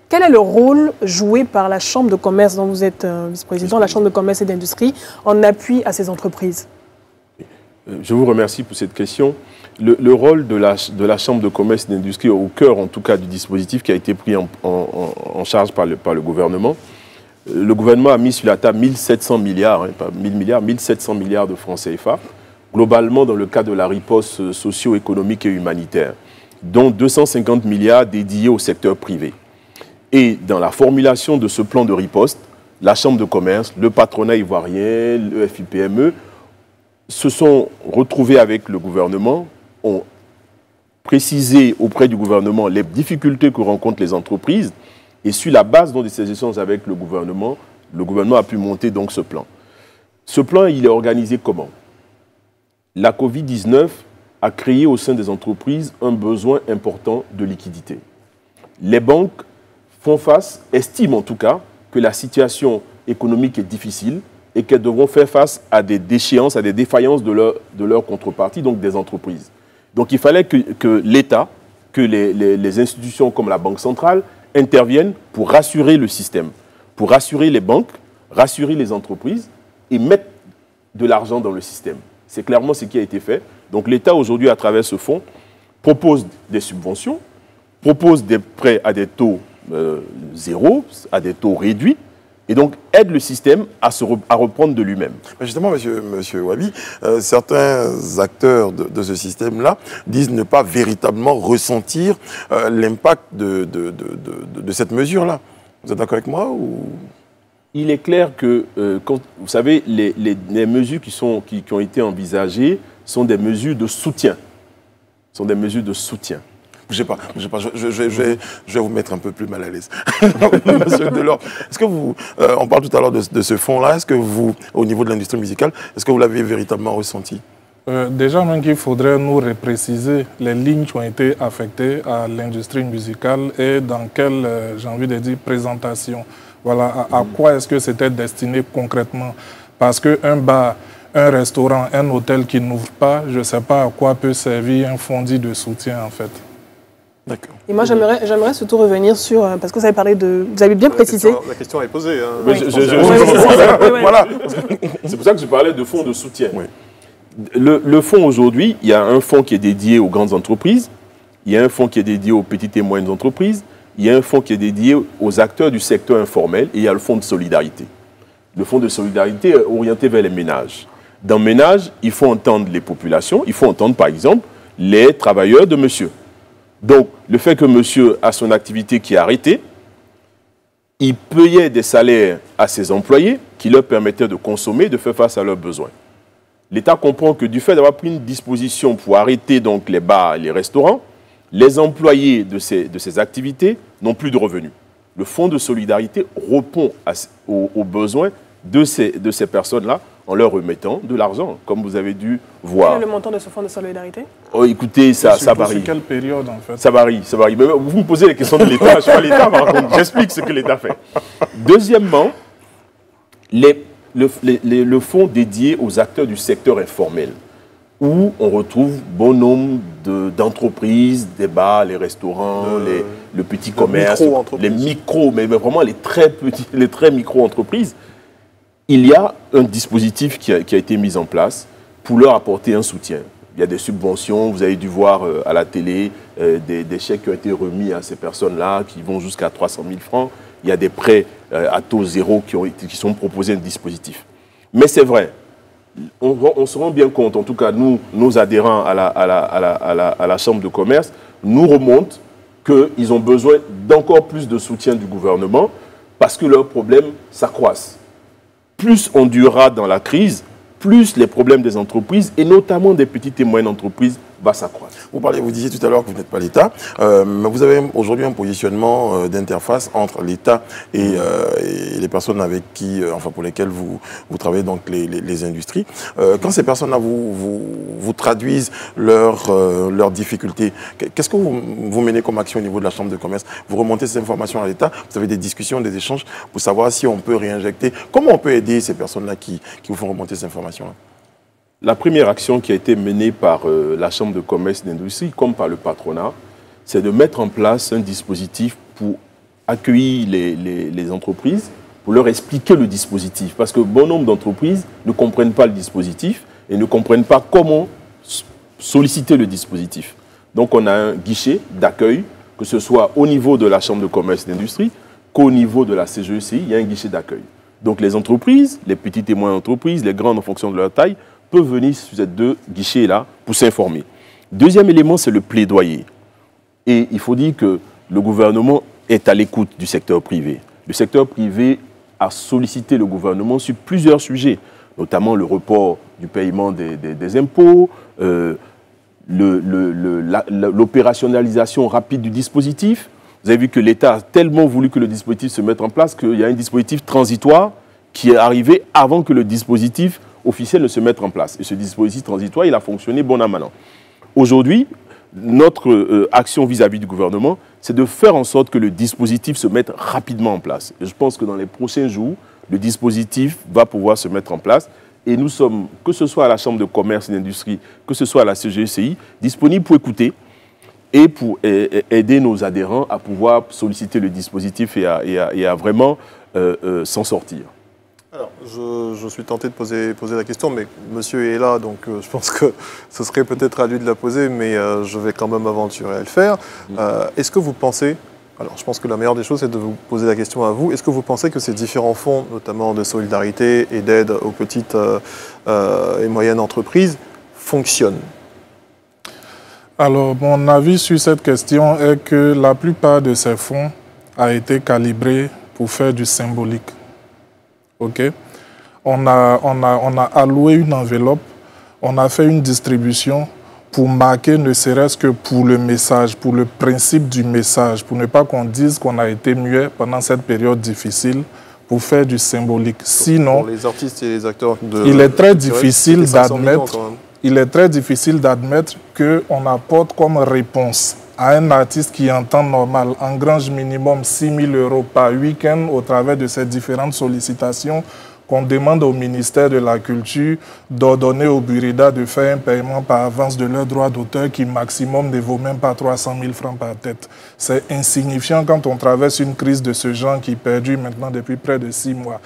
Quel est le rôle joué par la Chambre de commerce dont vous êtes vice-président, la Chambre de commerce et d'industrie, en appui à ces entreprises? Je vous remercie pour cette question le, rôle de la, Chambre de commerce et d'industrie, au cœur en tout cas du dispositif qui a été pris en, charge par le, gouvernement, euh, le gouvernement a mis sur la table 1700 milliards, hein, pas 1000 milliards, 1700 milliards de francs CFA, globalement dans le cadre de la riposte socio-économique et humanitaire, dont 250 milliards dédiés au secteur privé. Et dans la formulation de ce plan de riposte, la Chambre de commerce, le patronat ivoirien, le FIPME se sont retrouvés avec le gouvernement ont précisé auprès du gouvernement les difficultés que rencontrent les entreprises et sur la base de ces échanges avec le gouvernement, le gouvernement a pu monter donc ce plan. Ce plan, il est organisé comment? La Covid-19 a créé au sein des entreprises un besoin important de liquidité. Les banques font face, estiment en tout cas, que la situation économique est difficile et qu'elles devront faire face à des déchéances, à des défaillances de leur, de leur contrepartie, donc des entreprises. Donc il fallait que, l'État, que les, institutions comme la Banque centrale interviennent pour rassurer le système, pour rassurer les banques, rassurer les entreprises et mettre de l'argent dans le système. C'est clairement ce qui a été fait. Donc l'État aujourd'hui, à travers ce fonds, propose des subventions, propose des prêts à des taux euh, zéro, à des taux réduits, et donc aide le système à, se à reprendre de lui-même. Justement, monsieur, monsieur Wabi, euh, certains acteurs de, ce système-là disent ne pas véritablement ressentir euh, l'impact de, de, de, cette mesure-là. Vous êtes d'accord avec moi ou... Il est clair que, euh, quand, vous savez, les, les, mesures qui, sont, qui, qui ont été envisagées sont des mesures de soutien. sont des mesures de soutien. Bougez pas, bougez pas. Je, je, je, vais, je, vais, vous mettre un peu plus mal à l'aise. Monsieur Delors, est-ce que vous, euh, on parle tout à l'heure de, de, ce fonds-là, est-ce que vous, au niveau de l'industrie musicale, est-ce que vous l'avez véritablement ressenti? Euh, déjà, même qu'il faudrait nous repréciser les lignes qui ont été affectées à l'industrie musicale et dans quelle, euh, j'ai envie de dire, présentation. Voilà, à, à quoi est-ce que c'était destiné concrètement? Parce qu'un bar, un restaurant, un hôtel qui n'ouvre pas, je ne sais pas à quoi peut servir un fondi de soutien en fait. Et moi, j'aimerais surtout revenir sur, euh, parce que vous avez parlé de, vous avez bien précisé. la question est posée. Hein. voilà. C'est pour ça que je parlais de fonds de soutien. le, le fonds aujourd'hui, il y a un fonds qui est dédié aux grandes entreprises, il y a un fonds qui est dédié aux petites et moyennes entreprises, il y a un fonds qui est dédié aux acteurs du secteur informel et il y a le fonds de solidarité. Le fonds de solidarité est orienté vers les ménages. Dans ménages, il faut entendre les populations, il faut entendre par exemple les travailleurs de monsieur. Donc, le fait que monsieur a son activité qui est arrêtée, il payait des salaires à ses employés qui leur permettaient de consommer, de faire face à leurs besoins. L'État comprend que du fait d'avoir pris une disposition pour arrêter donc les bars et les restaurants, les employés de ces, activités n'ont plus de revenus. Le fonds de solidarité répond aux besoins de ces, de ces personnes-là en leur remettant de l'argent, comme vous avez dû Quel voir. est le montant de ce fonds de solidarité? Oh, écoutez, ça, Sur- ça sur varie. quelle période, en fait? Ça varie, ça varie. Mais vous me posez les questions de l'État, je suis pas l'État, par contre, j'explique ce que l'État fait. Deuxièmement, les- le, les- les- le fonds dédié aux acteurs du secteur informel, où on retrouve bon nombre de- d'entreprises, des bars, les restaurants, les, le petit commerce, les micros, mais, mais vraiment les très petits, les très micro-entreprises. Il y a un dispositif qui a, été mis en place pour leur apporter un soutien. Il y a des subventions, vous avez dû voir euh, à la télé euh, des, chèques qui ont été remis à ces personnes-là, qui vont jusqu'à 300 000 francs. Il y a des prêts euh, à taux zéro qui, sont proposés un dispositif. Mais c'est vrai, on, se rend bien compte, en tout cas nous, nos adhérents à la- à la Chambre de commerce, nous remontent qu'ils ont besoin d'encore plus de soutien du gouvernement parce que leurs problèmes s'accroissent. Plus on durera dans la crise, plus les problèmes des entreprises, et notamment des petites et moyennes entreprises, va s'accroître. Vous vous disiez tout à l'heure que vous n'êtes pas l'État, euh, mais vous avez aujourd'hui un positionnement euh, d'interface entre l'État et, euh, et les personnes avec qui, enfin pour lesquelles vous, vous travaillez, donc les, industries. Quand ces personnes-là vous, vous, traduisent leurs leurs difficultés, qu'est-ce que vous, vous menez comme action au niveau de la Chambre de commerce? Vous remontez ces informations à l'État, vous avez des discussions, des échanges pour savoir si on peut réinjecter, comment on peut aider ces personnes-là qui, qui vous font remonter ces informations-là? La première action qui a été menée par euh, la Chambre de commerce d'industrie, comme par le patronat, c'est de mettre en place un dispositif pour accueillir les, entreprises, pour leur expliquer le dispositif. Parce que bon nombre d'entreprises ne comprennent pas le dispositif et ne comprennent pas comment solliciter le dispositif. Donc on a un guichet d'accueil, que ce soit au niveau de la Chambre de commerce d'industrie qu'au niveau de la CGECI, il y a un guichet d'accueil. Donc les entreprises, les petites et moyennes entreprises, les grandes en fonction de leur taille, peuvent venir sur ces deux guichets-là pour s'informer. Deuxième élément, c'est le plaidoyer. Et il faut dire que le gouvernement est à l'écoute du secteur privé. Le secteur privé a sollicité le gouvernement sur plusieurs sujets, notamment le report du paiement des, des- impôts, euh, l'opérationnalisation rapide du dispositif. Vous avez vu que l'État a tellement voulu que le dispositif se mette en place qu'il y a un dispositif transitoire qui est arrivé avant que le dispositif officiel ne se mette en place. Et ce dispositif transitoire, il a fonctionné bon mal an. Aujourd'hui, notre euh, action vis-à-vis du gouvernement, c'est de faire en sorte que le dispositif se mette rapidement en place. Et je pense que dans les prochains jours, le dispositif va pouvoir se mettre en place. Et nous sommes, que ce soit à la Chambre de commerce et d'industrie, que ce soit à la CGECI, disponibles pour écouter et pour aider nos adhérents à pouvoir solliciter le dispositif à, à- et à vraiment euh, euh, s'en sortir. Alors, je, je suis tenté de poser, poser la question, mais monsieur est là, donc euh, je pense que ce serait peut-être à lui de la poser, mais euh, je vais quand même m'aventurer à le faire. Euh, Est-ce que vous pensez, alors je pense que la meilleure des choses, c'est de vous poser la question à vous, est-ce que vous pensez que ces différents fonds, notamment de solidarité et d'aide aux petites et moyennes entreprises, fonctionnent? Alors, mon avis sur cette question est que la plupart de ces fonds a été calibré pour faire du symbolique. On a, on, a, on a alloué une enveloppe, on a fait une distribution pour marquer ne serait-ce que pour le message, pour le principe du message, pour ne pas qu'on dise qu'on a été muet pendant cette période difficile, pour faire du symbolique. Sinon, Pour les artistes et les acteurs de... il est très difficile c'était 500 millions d'admettre il est très difficile d'admettre qu'on apporte comme réponse à un artiste qui en temps normal engrange minimum 6 000 euros par week-end au travers de ces différentes sollicitations qu'on demande au ministère de la Culture d'ordonner au Burida de faire un paiement par avance de leurs droits d'auteur qui maximum ne vaut même pas 300 000 francs par tête. C'est insignifiant quand on traverse une crise de ce genre qui perdure maintenant depuis près de six mois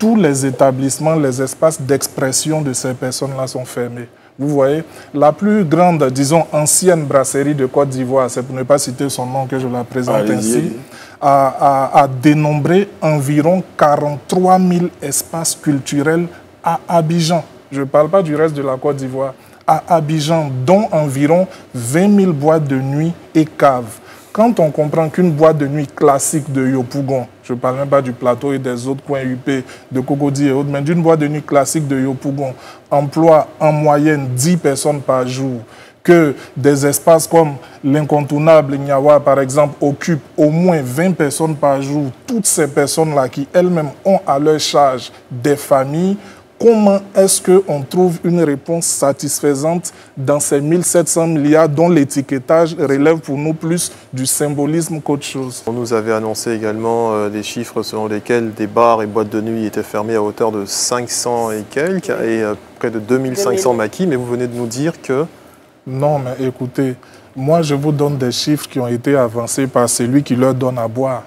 tous les établissements, les espaces d'expression de ces personnes-là sont fermés. Vous voyez, la plus grande, disons, ancienne brasserie de Côte d'Ivoire, c'est pour ne pas citer son nom que je la présente ainsi, a, a, a, dénombré environ 43 000 espaces culturels à Abidjan. Je ne parle pas du reste de la Côte d'Ivoire. À Abidjan, dont environ 20 000 boîtes de nuit et caves. Quand on comprend qu'une boîte de nuit classique de Yopougon, je ne parle même pas du plateau et des autres coins UP, de Cocody et autres, mais d'une boîte de nuit classique de Yopougon emploie en moyenne 10 personnes par jour, que des espaces comme l'incontournable Niawa, par exemple, occupent au moins 20 personnes par jour, toutes ces personnes-là qui elles-mêmes ont à leur charge des familles, comment est-ce qu'on trouve une réponse satisfaisante dans ces 1700 milliards dont l'étiquetage relève pour nous plus du symbolisme qu'autre chose? On nous avait annoncé également euh, des chiffres selon lesquels des bars et boîtes de nuit étaient fermés à hauteur de 500 et quelques et euh, près de 2500 maquis, mais vous venez de nous dire que... Non, mais écoutez, moi je vous donne des chiffres qui ont été avancés par celui qui leur donne à boire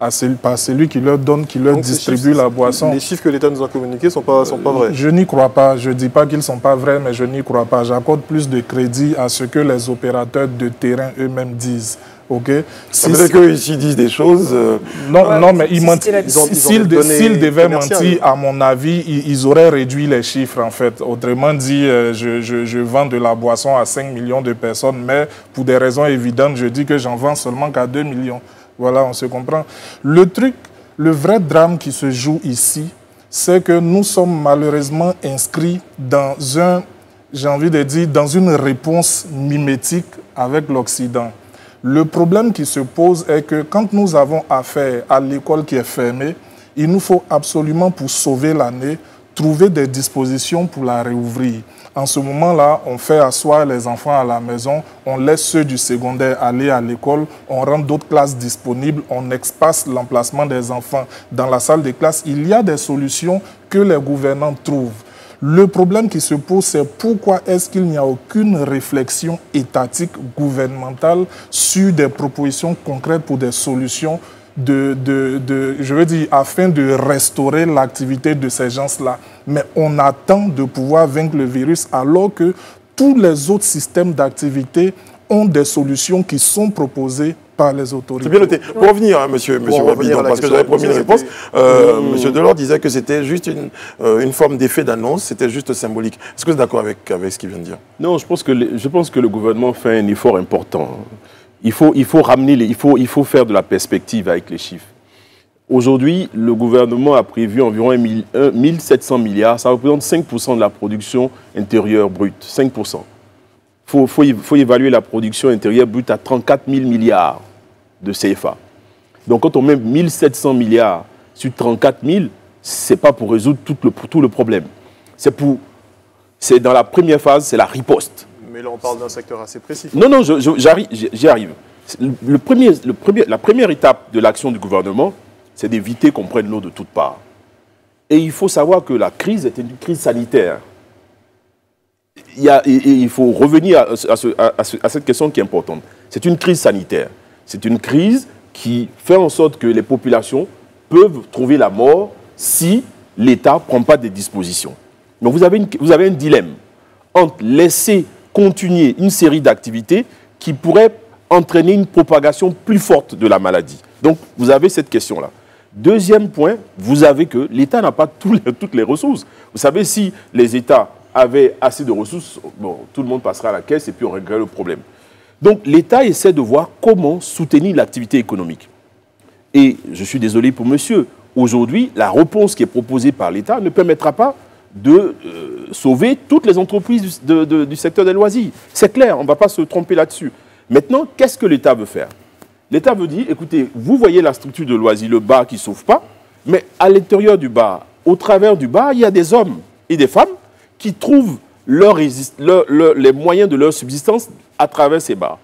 à celui, par celui qui leur donne, qui leur distribue la boisson. Les chiffres que l'État nous a communiqués ne sont pas, sont pas vrais. Je n'y crois pas. Je ne dis pas qu'ils ne sont pas vrais, mais je n'y crois pas. J'accorde plus de crédit à ce que les opérateurs de terrain eux-mêmes disent. Ok? Si c'est qu'eux ici disent des choses. Euh, non, ouais, non, mais ils mentent. S'ils devaient mentir, à mon avis, ils, ils, auraient réduit les chiffres en fait. Autrement dit, euh, je, je, je, vends de la boisson à 5 millions de personnes, mais pour des raisons évidentes, je dis que j'en vends seulement qu'à 2 millions. Voilà, on se comprend. Le truc, le vrai drame qui se joue ici, c'est que nous sommes malheureusement inscrits dans un, j'ai envie de dire, dans une réponse mimétique avec l'Occident. Le problème qui se pose est que quand nous avons affaire à l'école qui est fermée, il nous faut absolument, pour sauver l'année, trouver des dispositions pour la réouvrir. En ce moment-là, on fait asseoir les enfants à la maison, on laisse ceux du secondaire aller à l'école, on rend d'autres classes disponibles, on espace l'emplacement des enfants dans la salle de classe. Il y a des solutions que les gouvernants trouvent. Le problème qui se pose, c'est pourquoi est-ce qu'il n'y a aucune réflexion étatique, gouvernementale sur des propositions concrètes pour des solutions de, de, de, je veux dire, afin de restaurer l'activité de ces gens-là. Mais on attend de pouvoir vaincre le virus alors que tous les autres systèmes d'activité ont des solutions qui sont proposées par les autorités. C'est bien noté. Pour revenir, hein, monsieur, monsieur parce que j'avais promis une réponse, euh, mmh. monsieur Delors disait que c'était juste une, euh, une forme d'effet d'annonce, c'était juste symbolique. Est-ce que vous êtes d'accord avec, avec ce qu'il vient de dire? Non, je pense, que les, je pense que le gouvernement fait un effort important. Il faut, il faut ramener, les, il, faut, il faut faire de la perspective avec les chiffres. Aujourd'hui, le gouvernement a prévu environ 1 1700 milliards. Ça représente 5% de la production intérieure brute. 5%. Il faut, faut, évaluer la production intérieure brute à 34 000 milliards de CFA. Donc quand on met 1700 milliards sur 34 000, ce n'est pas pour résoudre tout le, tout le problème. C'est dans la première phase, c'est la riposte. Mais là, on parle d'un secteur assez précis. Non, non, j'y arrive. La première étape de l'action du gouvernement, c'est d'éviter qu'on prenne l'eau de toutes parts. Et il faut savoir que la crise est une crise sanitaire. Il, faut revenir à, à, ce, à, à, cette question qui est importante. C'est une crise sanitaire. C'est une crise qui fait en sorte que les populations peuvent trouver la mort si l'État ne prend pas des dispositions. Donc vous avez, vous avez un dilemme entre laisser continuer une série d'activités qui pourraient entraîner une propagation plus forte de la maladie. Donc, vous avez cette question-là. Deuxième point, vous avez que l'État n'a pas toutes les ressources. Vous savez, si les États avaient assez de ressources, bon, tout le monde passera à la caisse et puis on réglerait le problème. Donc, l'État essaie de voir comment soutenir l'activité économique. Et je suis désolé pour monsieur, aujourd'hui, la réponse qui est proposée par l'État ne permettra pas de euh, sauver toutes les entreprises du, secteur des loisirs. C'est clair, on ne va pas se tromper là-dessus. Maintenant, qu'est-ce que l'État veut faire? L'État veut dire, écoutez, vous voyez la structure de loisirs, le bar qui ne sauve pas, mais à l'intérieur du bar, au travers du bar, il y a des hommes et des femmes qui trouvent les moyens de leur subsistance à travers ces bars.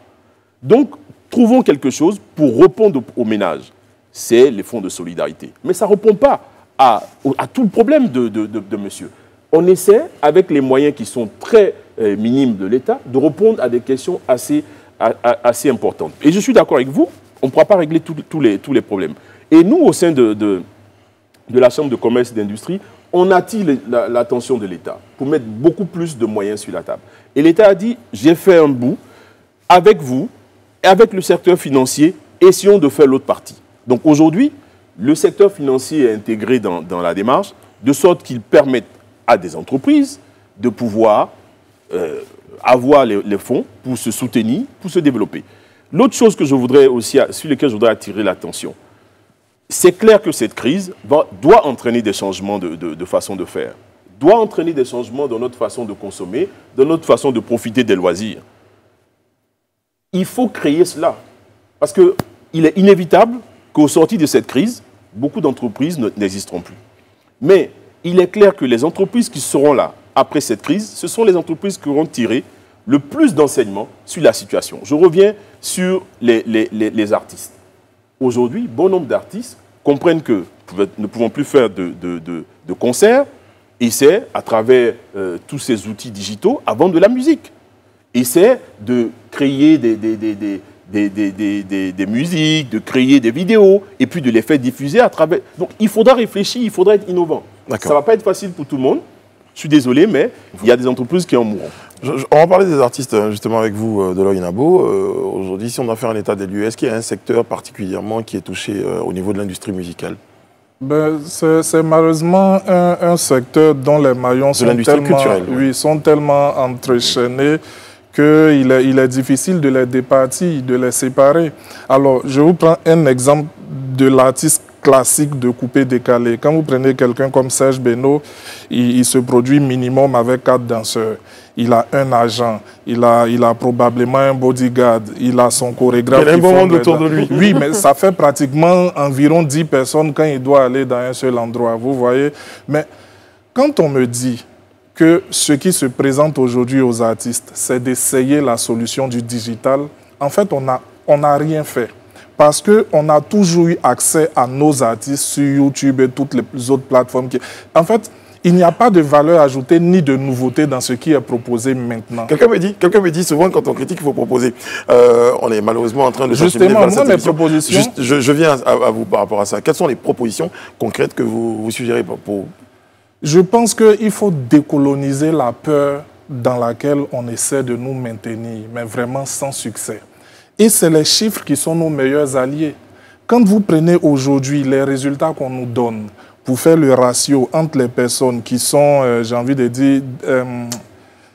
Donc, trouvons quelque chose pour répondre aux ménages. C'est les fonds de solidarité. Mais ça ne répond pas à, tout le problème de, de, de, de, monsieur. On essaie, avec les moyens qui sont très euh, minimes de l'État, de répondre à des questions assez, assez importantes. Et je suis d'accord avec vous, on ne pourra pas régler tous les, tous les problèmes. Et nous, au sein de, de, la Chambre de commerce et d'industrie, on attire l'attention de l'État pour mettre beaucoup plus de moyens sur la table. Et l'État a dit, j'ai fait un bout avec vous, avec le secteur financier, essayons de faire l'autre partie. Donc aujourd'hui, le secteur financier est intégré dans, la démarche, de sorte qu'il permette à des entreprises de pouvoir euh, avoir les, fonds pour se soutenir, pour se développer. L'autre chose que je voudrais aussi, sur laquelle je voudrais attirer l'attention, c'est clair que cette crise doit entraîner des changements de, façon de faire, doit entraîner des changements dans notre façon de consommer, dans notre façon de profiter des loisirs. Il faut créer cela. Parce qu'il est inévitable qu'au sorti de cette crise, beaucoup d'entreprises n'existeront plus. Mais il est clair que les entreprises qui seront là après cette crise, ce sont les entreprises qui auront tiré le plus d'enseignements sur la situation. Je reviens sur les, artistes. Aujourd'hui, bon nombre d'artistes comprennent que nous ne pouvons plus faire de, concerts, et c'est à travers euh, tous ces outils digitaux à vendre de la musique. Et c'est de créer des, musiques, de créer des vidéos, et puis de les faire diffuser à travers... Donc il faudra réfléchir, il faudra être innovant. Ça ne va pas être facile pour tout le monde. Je suis désolé, mais il y a des entreprises qui en mourront. on va parler des artistes hein, justement avec vous, euh, de Nabo. Euh, aujourd'hui, si on a fait un état des lieux, est-ce qu'il y a un secteur particulièrement qui est touché euh, au niveau de l'industrie musicale? Ben, c'est malheureusement un, secteur dont les maillons sont, tellement, oui. sont tellement entrechaînés qu'il est, il est difficile de les départir, de les séparer. Alors, je vous prends un exemple de l'artiste classique de coupé décalé. Quand vous prenez quelqu'un comme Serge Beno, il, se produit minimum avec quatre danseurs. Il a un agent, il a, il a probablement un bodyguard, il a son chorégraphe. Il a un bon monde autour de lui. Oui, mais ça fait pratiquement environ 10 personnes quand il doit aller dans un seul endroit, vous voyez. Mais quand on me dit que ce qui se présente aujourd'hui aux artistes, c'est d'essayer la solution du digital, en fait, on n'a on rien fait. Parce qu'on a toujours eu accès à nos artistes sur YouTube et toutes les autres plateformes. Qui... En fait, il n'y a pas de valeur ajoutée ni de nouveauté dans ce qui est proposé maintenant. Quelqu'un me dit, quelqu'un me dit souvent quand on critique, il faut proposer. Euh, on est malheureusement en train de justement moi mes propositions. je, viens à, vous par rapport à ça. Quelles sont les propositions concrètes que vous, vous suggérez pour je pense qu'il faut décoloniser la peur dans laquelle on essaie de nous maintenir, mais vraiment sans succès. Et c'est les chiffres qui sont nos meilleurs alliés. Quand vous prenez aujourd'hui les résultats qu'on nous donne pour faire le ratio entre les personnes qui sont, euh, j'ai envie de dire, euh,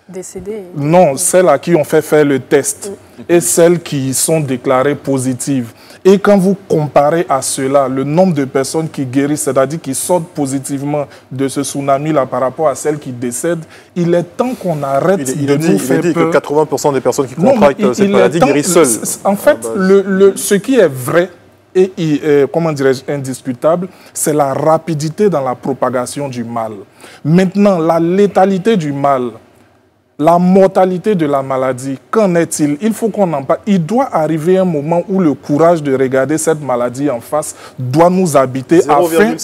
décédées. Non, celles à qui on fait faire le test et celles qui sont déclarées positives. Et quand vous comparez à cela le nombre de personnes qui guérissent, c'est-à-dire qui sortent positivement de ce tsunami-là par rapport à celles qui décèdent, il est temps qu'on arrête de nous faire il dit que 80% des personnes qui contractent cette maladie guérissent seules. En fait, le, ce qui est vrai et, comment dirais-je, indiscutable, c'est la rapidité dans la propagation du mal. Maintenant, la létalité du mal, la mortalité de la maladie, qu'en est-il? Il faut qu'on en parle. Il doit arriver un moment où le courage de regarder cette maladie en face doit nous habiter afin,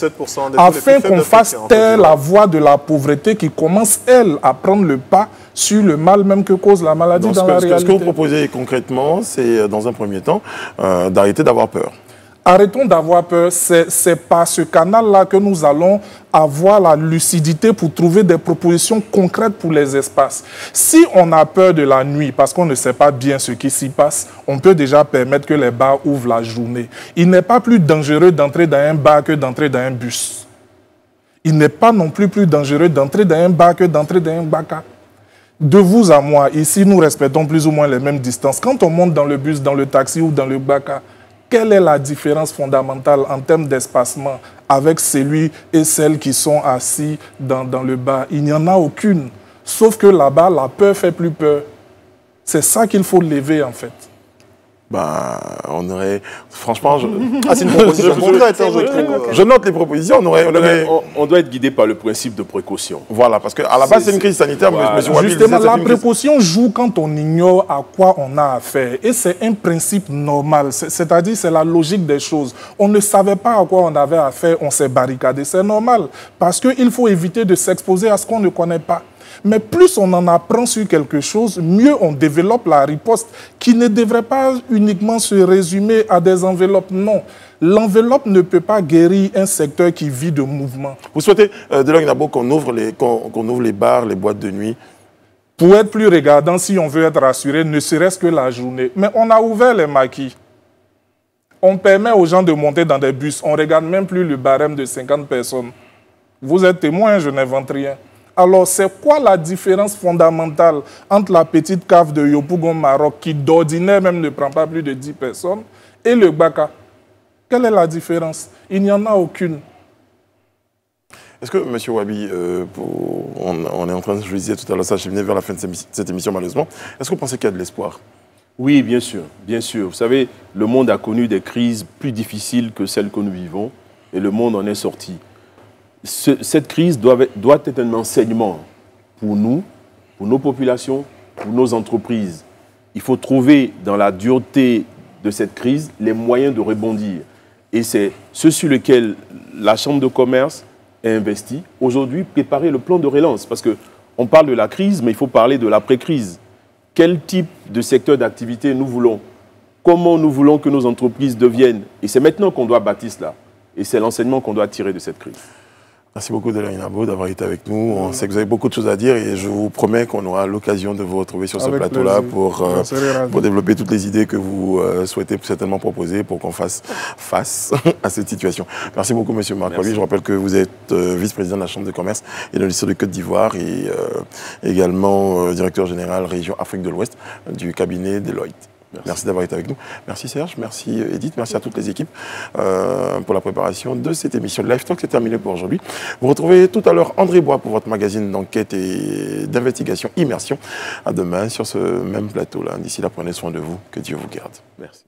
afin qu'on fasse taire la voix de la pauvreté qui commence, elle, à prendre le pas sur le mal même que cause la maladie dans, la réalité. Ce que vous proposez concrètement, c'est, euh, dans un premier temps, euh, d'arrêter d'avoir peur. Arrêtons d'avoir peur. C'est par ce canal-là que nous allons avoir la lucidité pour trouver des propositions concrètes pour les espaces. Si on a peur de la nuit parce qu'on ne sait pas bien ce qui s'y passe, on peut déjà permettre que les bars ouvrent la journée. Il n'est pas plus dangereux d'entrer dans un bar que d'entrer dans un bus. Il n'est pas non plus plus dangereux d'entrer dans un bar que d'entrer dans un baka. De vous à moi, ici, nous respectons plus ou moins les mêmes distances. Quand on monte dans le bus, dans le taxi ou dans le baka, quelle est la différence fondamentale en termes d'espacement avec celui et celles qui sont assis dans, dans le bas? Il n'y en a aucune. Sauf que là-bas, la peur fait plus peur. C'est ça qu'il faut lever en fait ben, on aurait. Franchement, je... ah, c'est une proposition concrète. Hein, je, note les propositions. On, aurait, on, doit être guidé par le principe de précaution. Voilà, parce qu'à la base, c'est une crise sanitaire. Mais Justement, la précaution joue quand on ignore à quoi on a affaire. Et c'est un principe normal. C'est-à-dire, c'est la logique des choses. On ne savait pas à quoi on avait affaire, on s'est barricadé. C'est normal. Parce qu'il faut éviter de s'exposer à ce qu'on ne connaît pas. Mais plus on en apprend sur quelque chose, mieux on développe la riposte qui ne devrait pas uniquement se résumer à des enveloppes. Non. L'enveloppe ne peut pas guérir un secteur qui vit de mouvement. Vous souhaitez, euh, Delors qu'on ouvre, les, qu'on ouvre les bars, les boîtes de nuit? Pour être plus regardant, si on veut être rassuré, ne serait-ce que la journée. Mais on a ouvert les maquis. On permet aux gens de monter dans des bus. On ne regarde même plus le barème de 50 personnes. Vous êtes témoin, je n'invente rien. Alors, c'est quoi la différence fondamentale entre la petite cave de Yopougon Maroc, qui d'ordinaire même ne prend pas plus de 10 personnes, et le Baka Quelle est la différence? Il n'y en a aucune. Est-ce que, M. Wabi, euh, on, est en train, je le disais tout à l'heure, ça, je venais vers la fin de cette émission malheureusement, est-ce que vous pensez qu'il y a de l'espoir? Oui, bien sûr, bien sûr. Vous savez, le monde a connu des crises plus difficiles que celles que nous vivons, et le monde en est sorti cette crise doit, être un enseignement pour nous, pour nos populations, pour nos entreprises. Il faut trouver dans la dureté de cette crise les moyens de rebondir. Et c'est ce sur lequel la Chambre de commerce a investi. Aujourd'hui, préparer le plan de relance. Parce qu'on parle de la crise, mais il faut parler de l'après-crise. Quel type de secteur d'activité nous voulons? Comment nous voulons que nos entreprises deviennent? Et c'est maintenant qu'on doit bâtir cela. Et c'est l'enseignement qu'on doit tirer de cette crise. Merci beaucoup, Delaine Nabo, d'avoir été avec nous. On sait que vous avez beaucoup de choses à dire et je vous promets qu'on aura l'occasion de vous retrouver sur ce plateau-là pour, euh, pour développer toutes les idées que vous euh, souhaitez certainement proposer pour qu'on fasse face à cette situation. Merci beaucoup, Monsieur Marc Je rappelle que vous êtes euh, vice-président de la Chambre de commerce et de l'Institut de Côte d'Ivoire et également directeur général région Afrique de l'Ouest du cabinet Deloitte. Merci, d'avoir été avec nous. Merci Serge, merci Edith, merci à toutes les équipes euh, pour la préparation de cette émission de Live Talk. C'est terminé pour aujourd'hui. Vous retrouvez tout à l'heure André Bois pour votre magazine d'enquête et d'investigation Immersion. À demain sur ce même plateau-là. D'ici là, prenez soin de vous. Que Dieu vous garde. Merci.